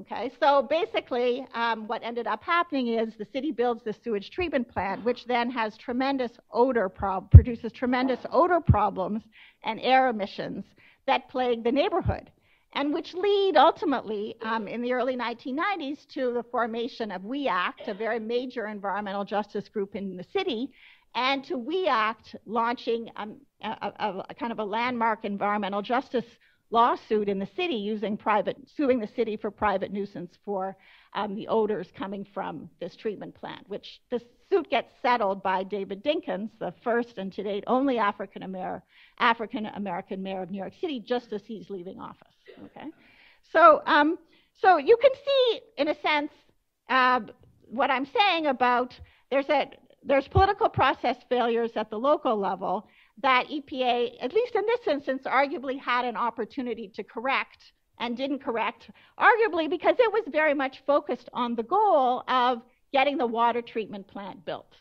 Okay, so basically, um, what ended up happening is the city builds the sewage treatment plant, which then has tremendous odor produces tremendous odor problems and air emissions that plague the neighborhood, and which lead ultimately um, in the early 1990s to the formation of WE ACT, a very major environmental justice group in the city, and to WE ACT launching um, a, a, a kind of a landmark environmental justice lawsuit in the city using private, suing the city for private nuisance for um, the odors coming from this treatment plant, which the suit gets settled by David Dinkins, the first and to date only African American African American mayor of New York City, just as he's leaving office. Okay, so um, so you can see, in a sense, uh, what I'm saying about there's a there's political process failures at the local level that EPA, at least in this instance, arguably had an opportunity to correct and didn't correct, arguably because it was very much focused on the goal of getting the water treatment plant built.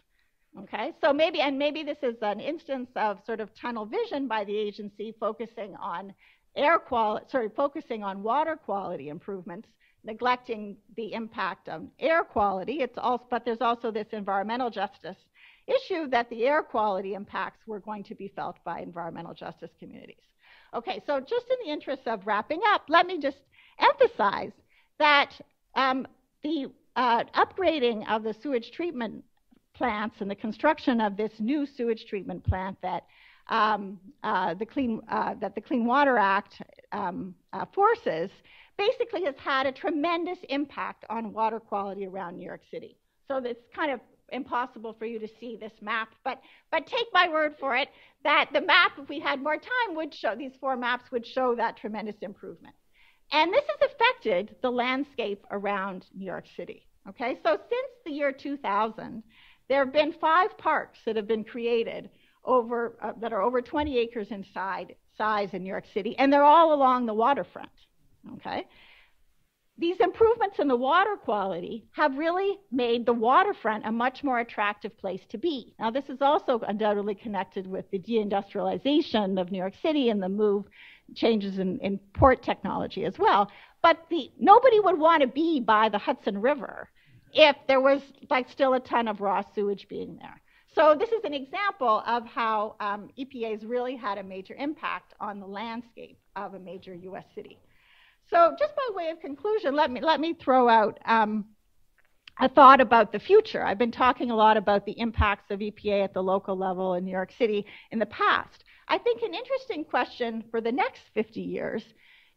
Okay, so maybe, and maybe this is an instance of sort of tunnel vision by the agency focusing on air quality, sorry, focusing on water quality improvements, neglecting the impact on air quality. It's also, but there's also this environmental justice issue that the air quality impacts were going to be felt by environmental justice communities. Okay, so just in the interest of wrapping up, let me just emphasize that um, the uh, upgrading of the sewage treatment plants and the construction of this new sewage treatment plant that um, uh, the Clean uh, that the Clean Water Act um, uh, forces basically has had a tremendous impact on water quality around New York City. So it's kind of impossible for you to see this map, but, but take my word for it that the map, if we had more time, would show, these four maps would show that tremendous improvement. And this has affected the landscape around New York City. Okay, so since the year 2000, there have been five parks that have been created over, uh, that are over 20 acres in size in New York City, and they're all along the waterfront. Okay, these improvements in the water quality have really made the waterfront a much more attractive place to be. Now, this is also undoubtedly connected with the deindustrialization of New York City and the move changes in, in port technology as well. But the, nobody would want to be by the Hudson River if there was like still a ton of raw sewage being there. So this is an example of how um, EPA has really had a major impact on the landscape of a major U.S. city. So, just by way of conclusion, let me let me throw out um, a thought about the future. I've been talking a lot about the impacts of EPA at the local level in New York City in the past. I think an interesting question for the next 50 years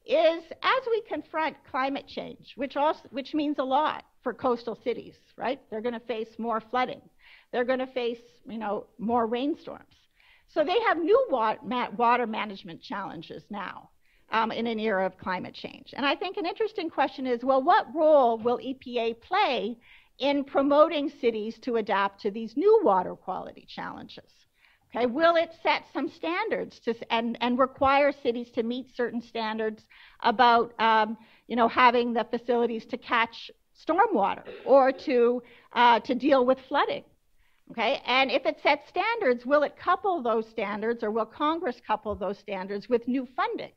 is as we confront climate change, which also which means a lot for coastal cities, right? They're going to face more flooding. They're going to face, you know, more rainstorms. So they have new water management challenges now um, in an era of climate change. And I think an interesting question is well, what role will EPA play in promoting cities to adapt to these new water quality challenges? Okay, will it set some standards to, and, and require cities to meet certain standards about, um, you know, having the facilities to catch stormwater or to, uh, to deal with flooding? Okay, and if it sets standards, will it couple those standards or will Congress couple those standards with new funding?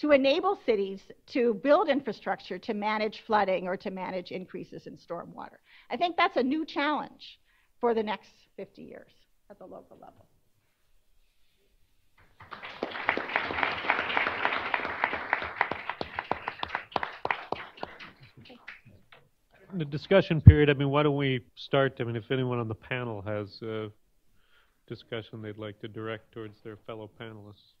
to enable cities to build infrastructure to manage flooding or to manage increases in stormwater. I think that's a new challenge for the next 50 years at the local level. The discussion period, I mean, why don't we start? I mean, if anyone on the panel has a discussion they'd like to direct towards their fellow panelists.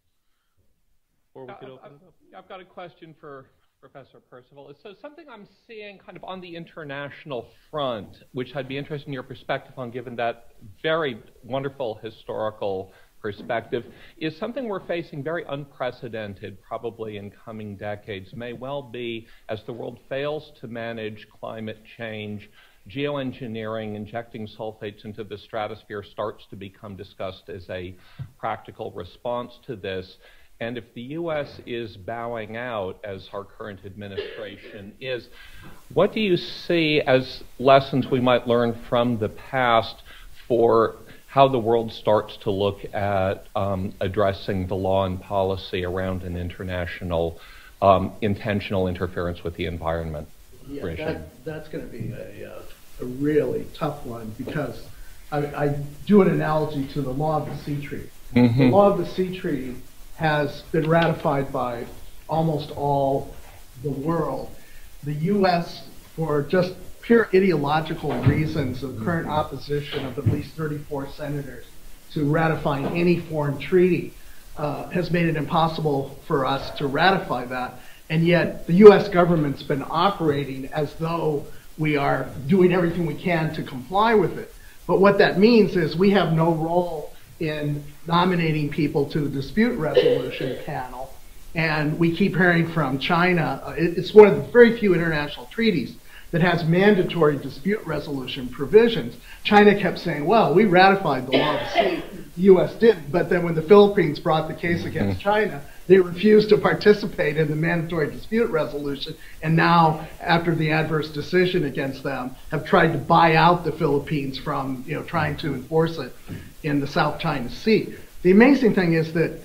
Or we Uh, could I've- open it up. I've got a question for Professor Percival. So something I'm seeing kind of on the international front, which I'd be interested in your perspective on, given that very wonderful historical perspective, is something we're facing very unprecedented, probably in coming decades, may well be as the world fails to manage climate change, geoengineering, injecting sulfates into the stratosphere starts to become discussed as a practical response to this. And if the U.S. is bowing out, as our current administration is, what do you see as lessons we might learn from the past for how the world starts to look at um, addressing the law and policy around an international um, intentional interference with the environment Yeah, regime? that, that's going to be a, uh, a really tough one because I, I do an analogy to the law of the sea treaty. The Mhm. law of the sea treaty has been ratified by almost all the world. The U.S., for just pure ideological reasons of current opposition of at least 34 senators to ratifying any foreign treaty, uh, has made it impossible for us to ratify that. And yet, the U.S. government's been operating as though we are doing everything we can to comply with it. But what that means is we have no role in nominating people to the dispute resolution panel. And we keep hearing from China. uh, It's one of the very few international treaties that has mandatory dispute resolution provisions. China kept saying, well, we ratified the law of the sea. The U.S. didn't. But then when the Philippines brought the case against mm-hmm. China, they refused to participate in the mandatory dispute resolution. And now, after the adverse decision against them, have tried to buy out the Philippines from, you know, trying to enforce it in the South China Sea. The amazing thing is that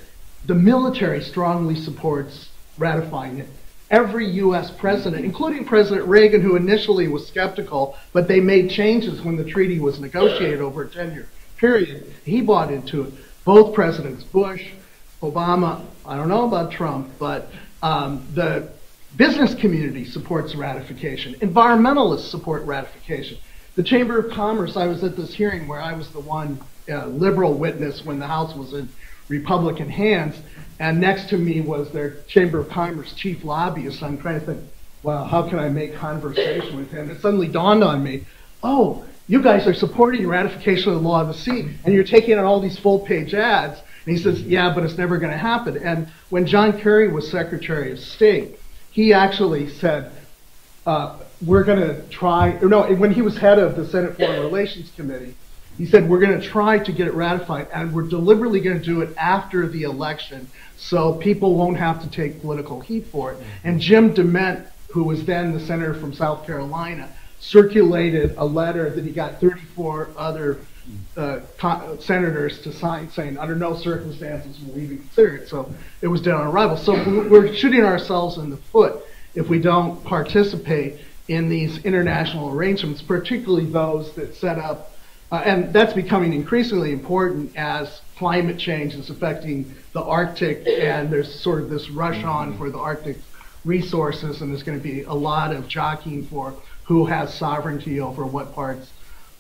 the military strongly supports ratifying it. Every U.S. president, including President Reagan, who initially was skeptical, but they made changes when the treaty was negotiated over a 10 year period, he bought into it. Both Presidents, Bush, Obama, I don't know about Trump, but um, the business community supports ratification. Environmentalists support ratification. The Chamber of Commerce, I was at this hearing where I was the one uh, liberal witness when the House was in Republican hands, and next to me was their Chamber of Commerce chief lobbyist. I'm trying to think, well, how can I make conversation with him? It suddenly dawned on me, oh, you guys are supporting ratification of the law of the sea, and you're taking on all these full page ads. And he says, yeah, but it's never going to happen. And when John Kerry was Secretary of State, he actually said, uh, we're going to try, no, when he was head of the Senate Foreign Relations Committee, he said, we're going to try to get it ratified, and we're deliberately going to do it after the election so people won't have to take political heat for it. And Jim DeMint, who was then the senator from South Carolina, circulated a letter that he got 34 other uh, senators to sign saying under no circumstances will we be consider it. So it was dead on arrival. So we- we're shooting ourselves in the foot if we don't participate in these international arrangements, particularly those that set up, uh, and that's becoming increasingly important as climate change is affecting the Arctic, and there's sort of this rush mm-hmm. on for the Arctic resources, and there's going to be a lot of jockeying for who has sovereignty over what parts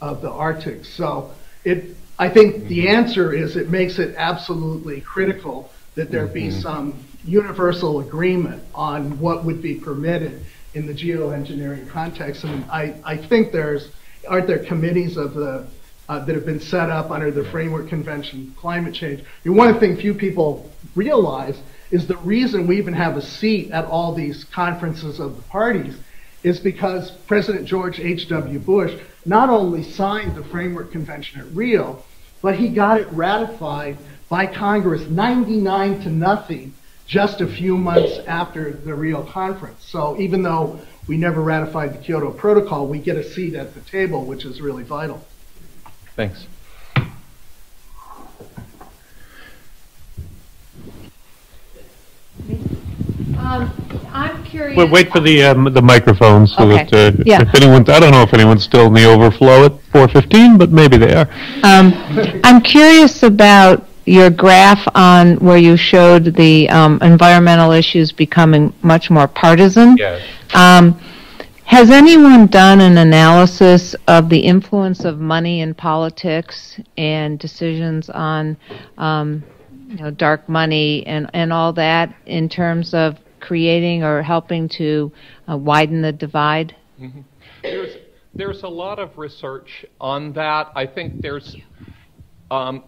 of the Arctic. So it, I think the mm-hmm. answer is it makes it absolutely critical that there be mm-hmm. some universal agreement on what would be permitted in the geoengineering context. And I, I think there's, aren't there committees of the, uh, that have been set up under the Framework Convention on Climate Change? And one thing few people realize is the reason we even have a seat at all these conferences of the parties is because President George H.W. Bush not only signed the Framework Convention at Rio, but he got it ratified by Congress 99 to nothing just a few months after the Rio conference. So even though we never ratified the Kyoto Protocol, we get a seat at the table, which is really vital. Thanks. Um, I'm curious. Wait, wait for the, um, the microphone so Okay. that, uh, Yeah. if anyone's, I don't know if anyone's still in the overflow at 4:15, but maybe they are. Um, I'm curious about your graph on where you showed the um, environmental issues becoming much more partisan. Yes. Has anyone done an analysis of the influence of money in politics and decisions on, um, you know, dark money and, and all that in terms of creating or helping to uh, widen the divide? There's, there's a lot of research on that. I think there's, um,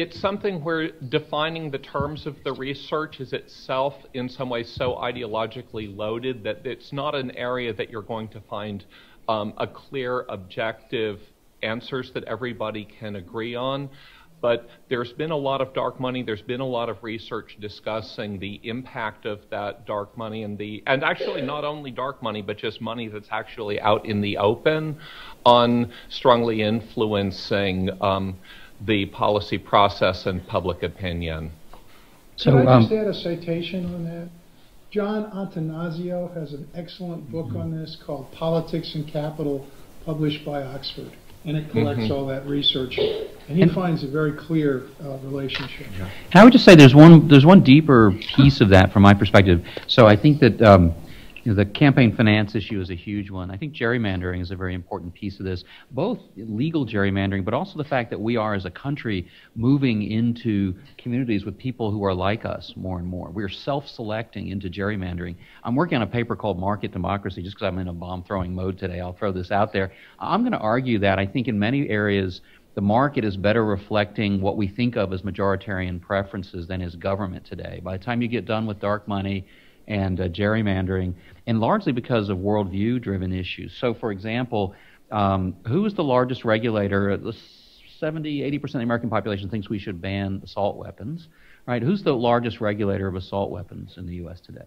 it's something where defining the terms of the research is itself in some ways so ideologically loaded that it's not an area that you're going to find um, a clear, objective answers that everybody can agree on. But there's been a lot of dark money. There's been a lot of research discussing the impact of that dark money and the and actually not only dark money but just money that's actually out in the open on strongly influencing um, the policy process and public opinion. So, Could I just um, add a citation on that? John Attanasio has an excellent book on this called Politics and Capital, published by Oxford. And it collects Mhm. all that research. And he finds a very clear uh, relationship. And I would just say there's one there's one deeper piece of that from my perspective. So I think that um, you know, the campaign finance issue is a huge one. I think gerrymandering is a very important piece of this, both legal gerrymandering, but also the fact that we are as a country moving into communities with people who are like us more and more. We're self-selecting into gerrymandering. I'm working on a paper called Market Democracy just because I'm in a bomb-throwing mode today. I'll throw this out there. I'm going to argue that I think in many areas the market is better reflecting what we think of as majoritarian preferences than is government today. By the time you get done with dark money and uh, gerrymandering, and largely because of worldview driven issues. So, for example, um, who is the largest regulator? The 70, 80% of the American population thinks we should ban assault weapons, right? Who's the largest regulator of assault weapons in the U.S. today?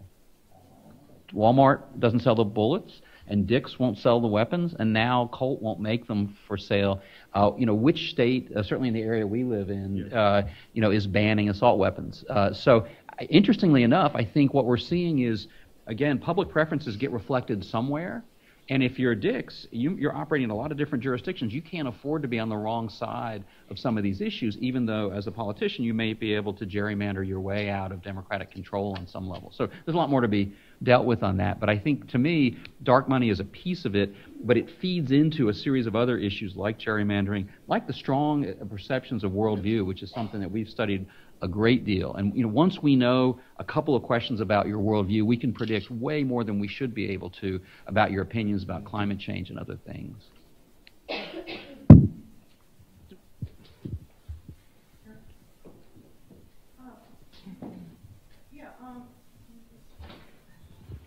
Walmart doesn't sell the bullets, and Dick's won't sell the weapons, and now Colt won't make them for sale. Uh, you know, which state, uh, certainly in the area we live in, uh, you know, is banning assault weapons? Uh, so, interestingly enough, I think what we're seeing is, again, public preferences get reflected somewhere. And if you're Dick's, you, you're operating in a lot of different jurisdictions. You can't afford to be on the wrong side of some of these issues, even though, as a politician, you may be able to gerrymander your way out of democratic control on some level. So there's a lot more to be dealt with on that. But I think, to me, dark money is a piece of it, but it feeds into a series of other issues like gerrymandering, like the strong perceptions of worldview, which is something that we've studied a great deal. And you know, once we know a couple of questions about your worldview, we can predict way more than we should be able to about your opinions about climate change and other things.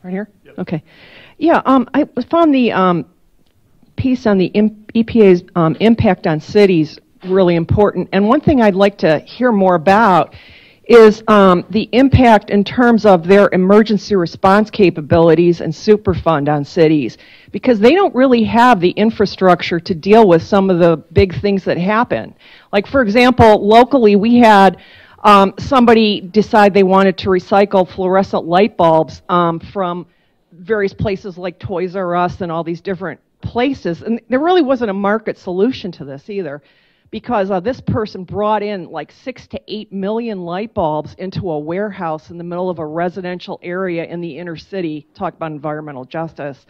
Right here? Okay. Yeah, um, I found the um, piece on the im- EPA's um, impact on cities really important. And one thing I'd like to hear more about is um, the impact in terms of their emergency response capabilities and Superfund on cities, because they don't really have the infrastructure to deal with some of the big things that happen. Like, for example, locally we had um, somebody decide they wanted to recycle fluorescent light bulbs um, from various places like Toys R Us and all these different places. And there really wasn't a market solution to this either because uh, this person brought in like six to eight million light bulbs into a warehouse in the middle of a residential area in the inner city. Talk about environmental justice.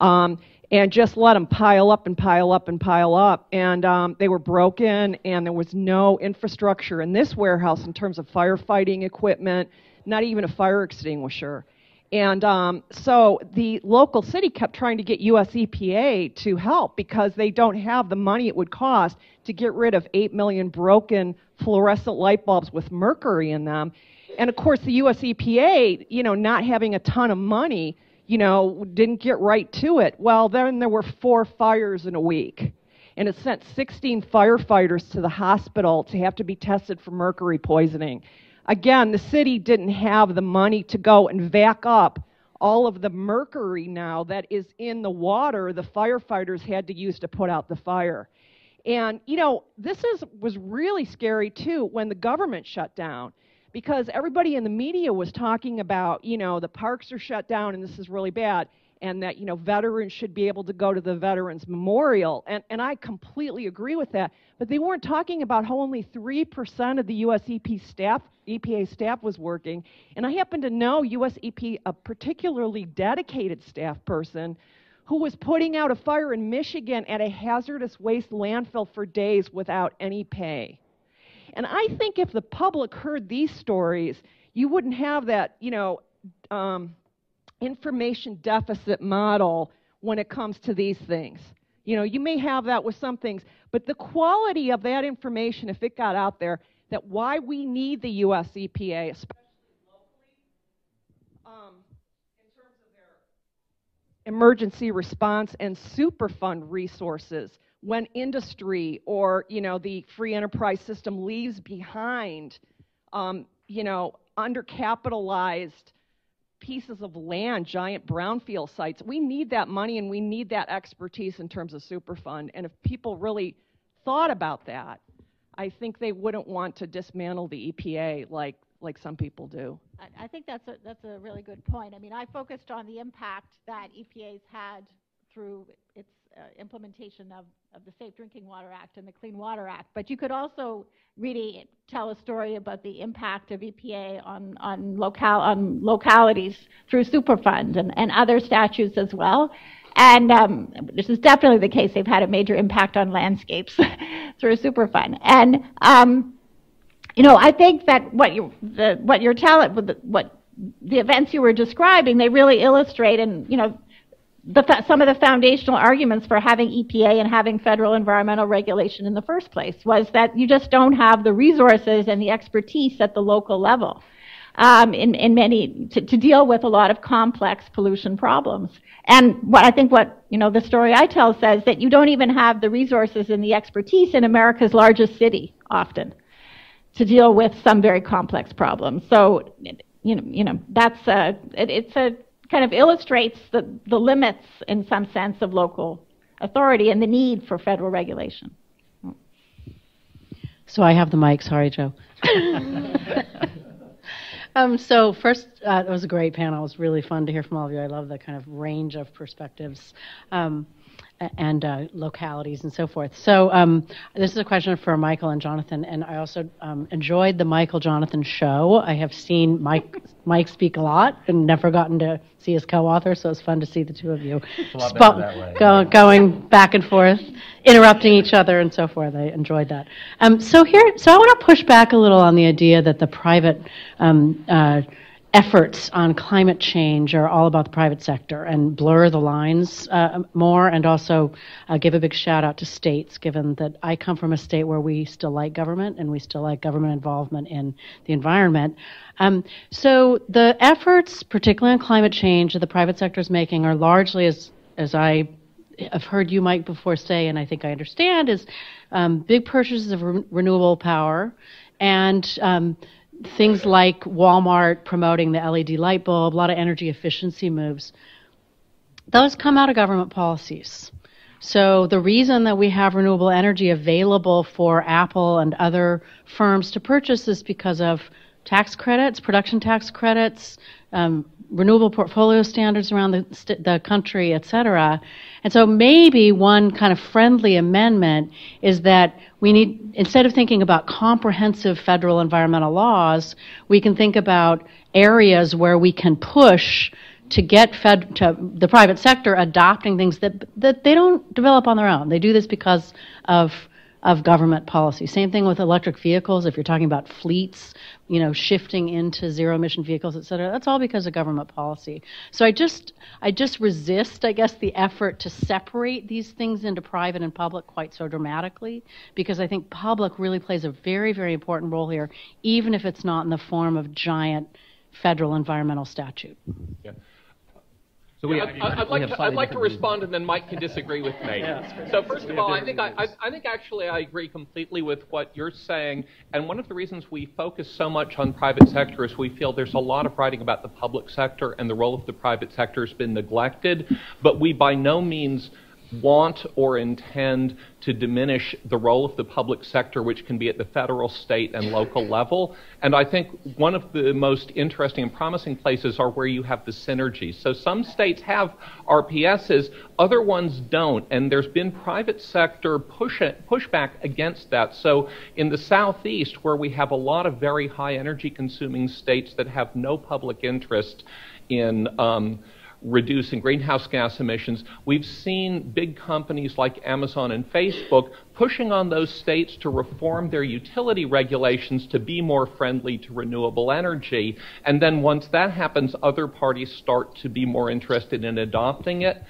Um, and just let them pile up and pile up and pile up. And um, they were broken, and there was no infrastructure in this warehouse in terms of firefighting equipment, not even a fire extinguisher. And um, so the local city kept trying to get US EPA to help because they don't have the money it would cost to get rid of 8 million broken fluorescent light bulbs with mercury in them. And of course, the US EPA, you know, not having a ton of money, you know, didn't get right to it. Well, then there were four fires in a week. And it sent 16 firefighters to the hospital to have to be tested for mercury poisoning. Again, the city didn't have the money to go and vac up all of the mercury now that is in the water the firefighters had to use to put out the fire. And you know, this is was really scary too when the government shut down because everybody in the media was talking about, you know, the parks are shut down and this is really bad and that you know veterans should be able to go to the veterans memorial. And, and i completely agree with that. But they weren't talking about how only 3% of the us EP staff, epa staff was working. And i happen to know us ep a particularly dedicated staff person who was putting out a fire in michigan at a hazardous waste landfill for days without any pay. And i think if the public heard these stories you wouldn't have that you know um, information deficit model when it comes to these things. You know, you may have that with some things, but the quality of that information, if it got out there, that why we need the US EPA, especially locally, um, in terms of their emergency response and Superfund resources, when industry or you know the free enterprise system leaves behind, um, you know, undercapitalized pieces of land, giant brownfield sites. We need that money and we need that expertise in terms of Superfund. And if people really thought about that, I think they wouldn't want to dismantle the EPA like like some people do. I, I think that's a that's a really good point. I mean, I focused on the impact that EPA's had through implementation of, of the Safe Drinking Water Act and the Clean Water Act. But you could also really tell a story about the impact of EPA on, on, local, on localities through Superfund and, and other statutes as well. And um, this is definitely the case. They've had a major impact on landscapes *laughs* through Superfund. And um, you know, I think that what you the, what you're telling, what the events you were describing, they really illustrate, and you know, the, some of the foundational arguments for having EPA and having federal environmental regulation in the first place was that you just don't have the resources and the expertise at the local level um, in, in many to, to, deal with a lot of complex pollution problems. And what I think what you know the story I tell says that you don't even have the resources and the expertise in America's largest city often to deal with some very complex problems. So you know you know that's a it, it's a kind of illustrates the, the limits, in some sense, of local authority and the need for federal regulation. So I have the mic. Sorry, Joe. *laughs* um, so first, uh, it was a great panel. It was really fun to hear from all of you. I love the kind of range of perspectives. Um, and uh, localities and so forth. So um, this is a question for Michael and Jonathan, and I also um, enjoyed the Michael Jonathan show. I have seen Mike *laughs* Mike speak a lot and never gotten to see his co-author, so it's fun to see the two of you sp- go, going back and forth, interrupting each other and so forth. I enjoyed that. Um, so here, so I want to push back a little on the idea that the private um, uh, efforts on climate change are all about the private sector and blur the lines uh, more and also uh, give a big shout out to states given that I come from a state where we still like government and we still like government involvement in the environment. Um, so the efforts, particularly on climate change, that the private sector is making are largely, as, as I have heard you, Mike, before say, and I think I understand, is um, big purchases of re- renewable power and um, things like Walmart promoting the LED light bulb, a lot of energy efficiency moves, those come out of government policies. So the reason that we have renewable energy available for Apple and other firms to purchase is because of tax credits, production tax credits, um, renewable portfolio standards around the, st- the country, et cetera. And so maybe one kind of friendly amendment is that we need, instead of thinking about comprehensive federal environmental laws, we can think about areas where we can push to get fed to the private sector adopting things that that they don't develop on their own. They do this because of of government policy. Same thing with electric vehicles. If you're talking about fleets, you know, shifting into zero emission vehicles, et cetera, that's all because of government policy. So I just, I just resist, I guess, the effort to separate these things into private and public quite so dramatically, because I think public really plays a very, very important role here, even if it's not in the form of giant federal environmental statute. Yeah. So we, I'd, I'd, like to, I'd like to respond, and then Mike can disagree with me. yeah, so first of all, I think I, I, think actually I agree completely with what you're saying. And one of the reasons we focus so much on private sector is we feel there's a lot of writing about the public sector, and the role of the private sector has been neglected. But we by no means want or intend to diminish the role of the public sector, which can be at the federal, state, and local level. And I think one of the most interesting and promising places are where you have the synergy. So some states have RPSs, other ones don't, and there's been private sector push pushback against that. So in the southeast, where we have a lot of very high energy consuming states that have no public interest in um, reducing greenhouse gas emissions, we've seen big companies like Amazon and Facebook pushing on those states to reform their utility regulations to be more friendly to renewable energy. And then once that happens, other parties start to be more interested in adopting it.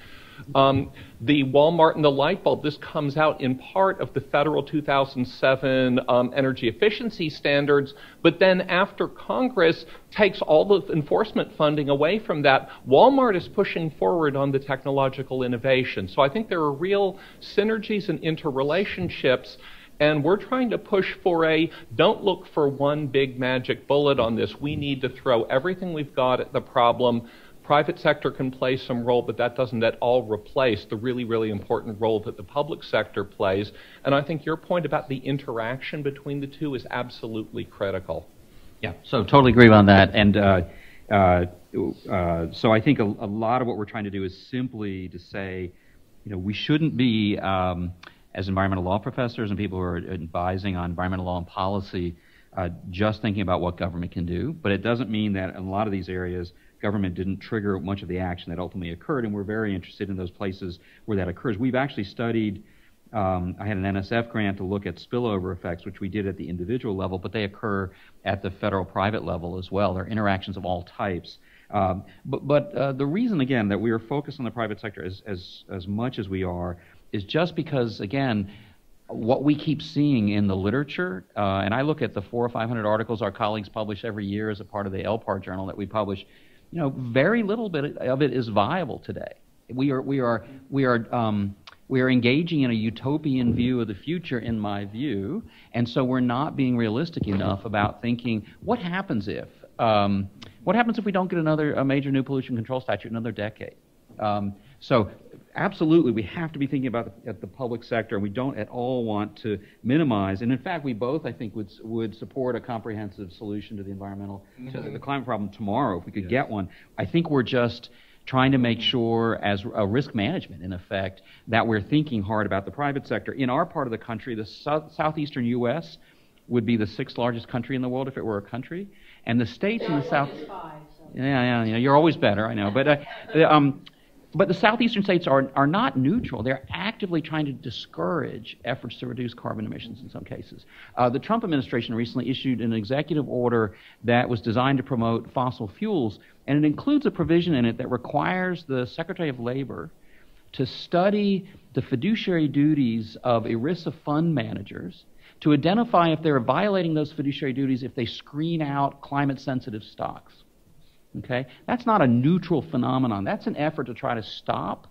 Um, the Walmart and the light bulb, this comes out in part of the federal 2007 um, energy efficiency standards, but then after Congress takes all the enforcement funding away from that, Walmart is pushing forward on the technological innovation. So I think there are real synergies and interrelationships. And we're trying to push for a don't look for one big magic bullet on this. We need to throw everything we've got at the problem private sector can play some role, but that doesn't at all replace the really, really important role that the public sector plays. And I think your point about the interaction between the two is absolutely critical. Yeah, so totally agree on that. And uh, uh, uh, so I think a, a, lot of what we're trying to do is simply to say, you know, we shouldn't be, um, as environmental law professors and people who are advising on environmental law and policy, uh, just thinking about what government can do. But it doesn't mean that in a lot of these areas, government didn't trigger much of the action that ultimately occurred, and we're very interested in those places where that occurs. We've actually studied. Um, I had an NSF grant to look at spillover effects, which we did at the individual level, but they occur at the federal private level as well. There are interactions of all types. Um, but but uh, the reason, again, that we are focused on the private sector as, as, as much as we are is just because, again, what we keep seeing in the literature, uh, and I look at the four or five hundred articles our colleagues publish every year as a part of the ELPAR journal that we publish, you know, very little bit of it is viable today. We are, we are, we are, um, we are engaging in a utopian view of the future, in my view, and so we're not being realistic enough about thinking what happens if, um, what happens if we don't get another major new pollution control statute in another decade. Um, so absolutely, we have to be thinking about the, the public sector, and we don't at all want to minimize. And in fact, we both, I think, would would support a comprehensive solution to the environmental mm-hmm. to the climate problem tomorrow if we could yes. get one. I think we're just trying to make sure, as a risk management in effect, that we're thinking hard about the private sector. In our part of the country, the south, southeastern U.S. would be the sixth largest country in the world if it were a country, and the states in the south. Five, so. Yeah, yeah, you're always better, I know. But uh, um, but the southeastern states are, are not neutral. They're actively trying to discourage efforts to reduce carbon emissions in some cases. Uh, the Trump administration recently issued an executive order that was designed to promote fossil fuels, and it includes a provision in it that requires the Secretary of Labor to study the fiduciary duties of ERISA fund managers to identify if they're violating those fiduciary duties if they screen out climate sensitive stocks. Okay? That's not a neutral phenomenon. That's an effort to try to stop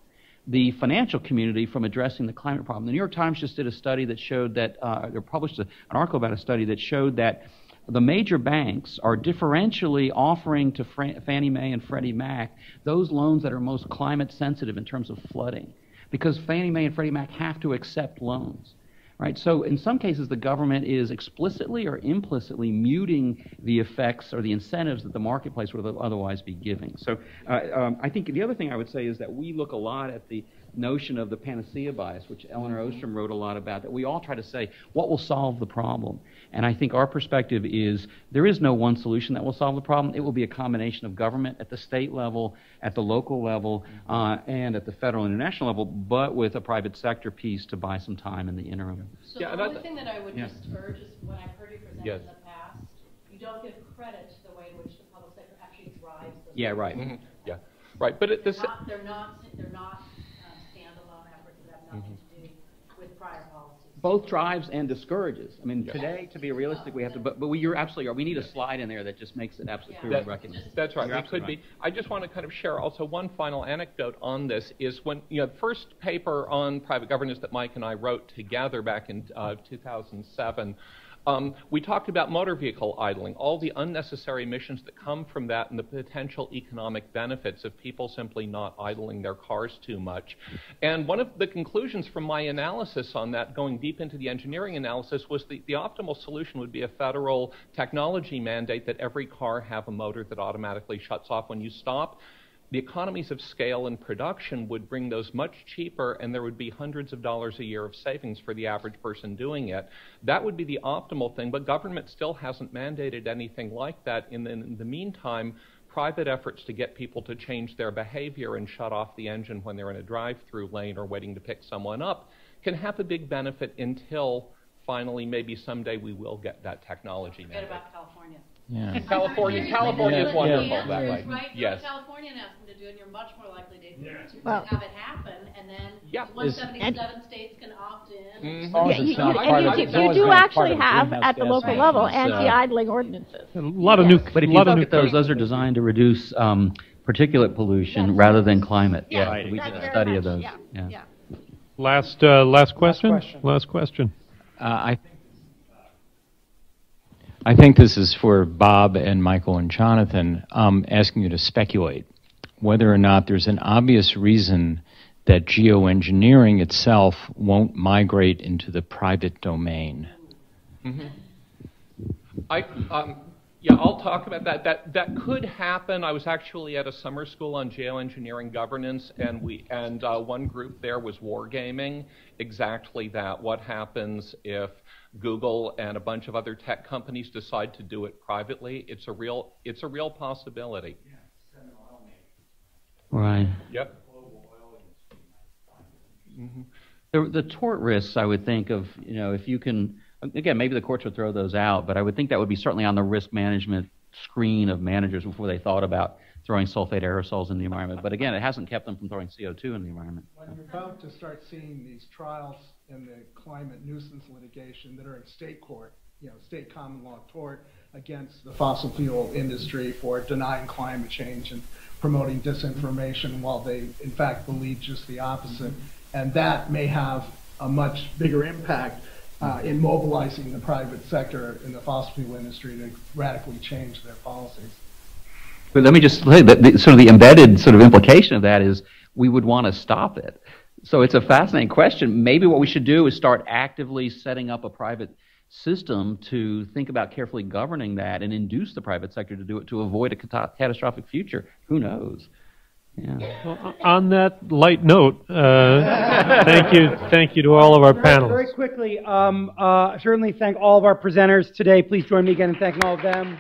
the financial community from addressing the climate problem. The New York Times just did a study that showed that, uh, or published a, an article about a study that showed that the major banks are differentially offering to Fannie Mae and Freddie Mac those loans that are most climate sensitive in terms of flooding. Because Fannie Mae and Freddie Mac have to accept loans. Right? So in some cases, the government is explicitly or implicitly muting the effects or the incentives that the marketplace would otherwise be giving. So uh, um, I think the other thing I would say is that we look a lot at the notion of the panacea bias, which mm-hmm. Ostrom wrote a lot about, that we all try to say, what will solve the problem? And I think our perspective is there is no one solution that will solve the problem. It will be a combination of government at the state level, at the local level, mm-hmm. uh, and at the federal and international level, but with a private sector piece to buy some time in the interim. So yeah, the only thing that I would yeah. just urge is when I've heard you present yes. in the past, you don't give credit to the way in which the public sector actually drives those. Yeah, right. Mm-hmm. Yeah, right. But it, they're, not, they're not. They're not nothing to do with prior policies. Both drives and discourages. I mean, today, to be realistic, we have to, but, but we, you're absolutely right. We need a slide in there that just makes it absolutely clear that, recognized. That's right. It could right. be. I just want to kind of share also one final anecdote on this is when, you know, the first paper on private governance that Mike and I wrote together back in uh, 2007 Um, we talked about motor vehicle idling, all the unnecessary emissions that come from that and the potential economic benefits of people simply not idling their cars too much. And one of the conclusions from my analysis on that, going deep into the engineering analysis, was the, the optimal solution would be a federal technology mandate that every car have a motor that automatically shuts off when you stop the economies of scale and production would bring those much cheaper, and there would be hundreds of dollars a year of savings for the average person doing it. That would be the optimal thing, but government still hasn't mandated anything like that. In the, in the meantime, private efforts to get people to change their behavior and shut off the engine when they're in a drive through lane or waiting to pick someone up can have a big benefit until finally, maybe someday, we will get that technology. Forget about California. Yeah. California, California is wonderful yeah. that way. Right? Yes. California and ask them to do it, and you're much more likely to to Well- have it happen, and then Yeah. one Is- states can opt in. Mhm. As long as Yeah, it's you- and part you of- do- You do it's not part actually have, at the local level, anti-idling ordinances. A lot of new, But if you look at those, those are designed to reduce um, particulate pollution rather than climate. Yeah, Yeah, we did a very study of those. yeah, Yeah. yeah. Last, uh, last question? question. Last question. Uh, I think I think this is for Bob and Michael and Jonathan, um, asking you to speculate whether or not there's an obvious reason that geoengineering itself won't migrate into the private domain. I, um, yeah, I'll talk about that. That that could happen. I was actually at a summer school on geoengineering governance, and we and uh, one group there was wargaming exactly that. What happens if Google and a bunch of other tech companies decide to do it privately? It's a real it's a real possibility. Right. Yep. Mm-hmm. The, the tort risks, I would think of, you know, if you can, again, maybe the courts would throw those out, but I would think that would be certainly on the risk management screen of managers before they thought about throwing sulfate aerosols in the environment. But again, it hasn't kept them from throwing CO2 in the environment. When you're about to start seeing these trials in the climate nuisance litigation that are in state court, you know, state common law tort against the fossil fuel industry for denying climate change and promoting disinformation while they in fact believe just the opposite. And that may have a much bigger impact uh, in mobilizing the private sector in the fossil fuel industry to radically change their policies. But let me just say that the, sort of the embedded sort of implication of that is we would want to stop it. So it's a fascinating question. Maybe what we should do is start actively setting up a private system to think about carefully governing that and induce the private sector to do it to avoid a cata- catastrophic future. Who knows? Yeah. Well, on that light note, uh, *laughs* thank you, thank you to all of our Very- panelists. Very quickly, um, uh, certainly thank all of our presenters today. Please join me again in thanking all of them.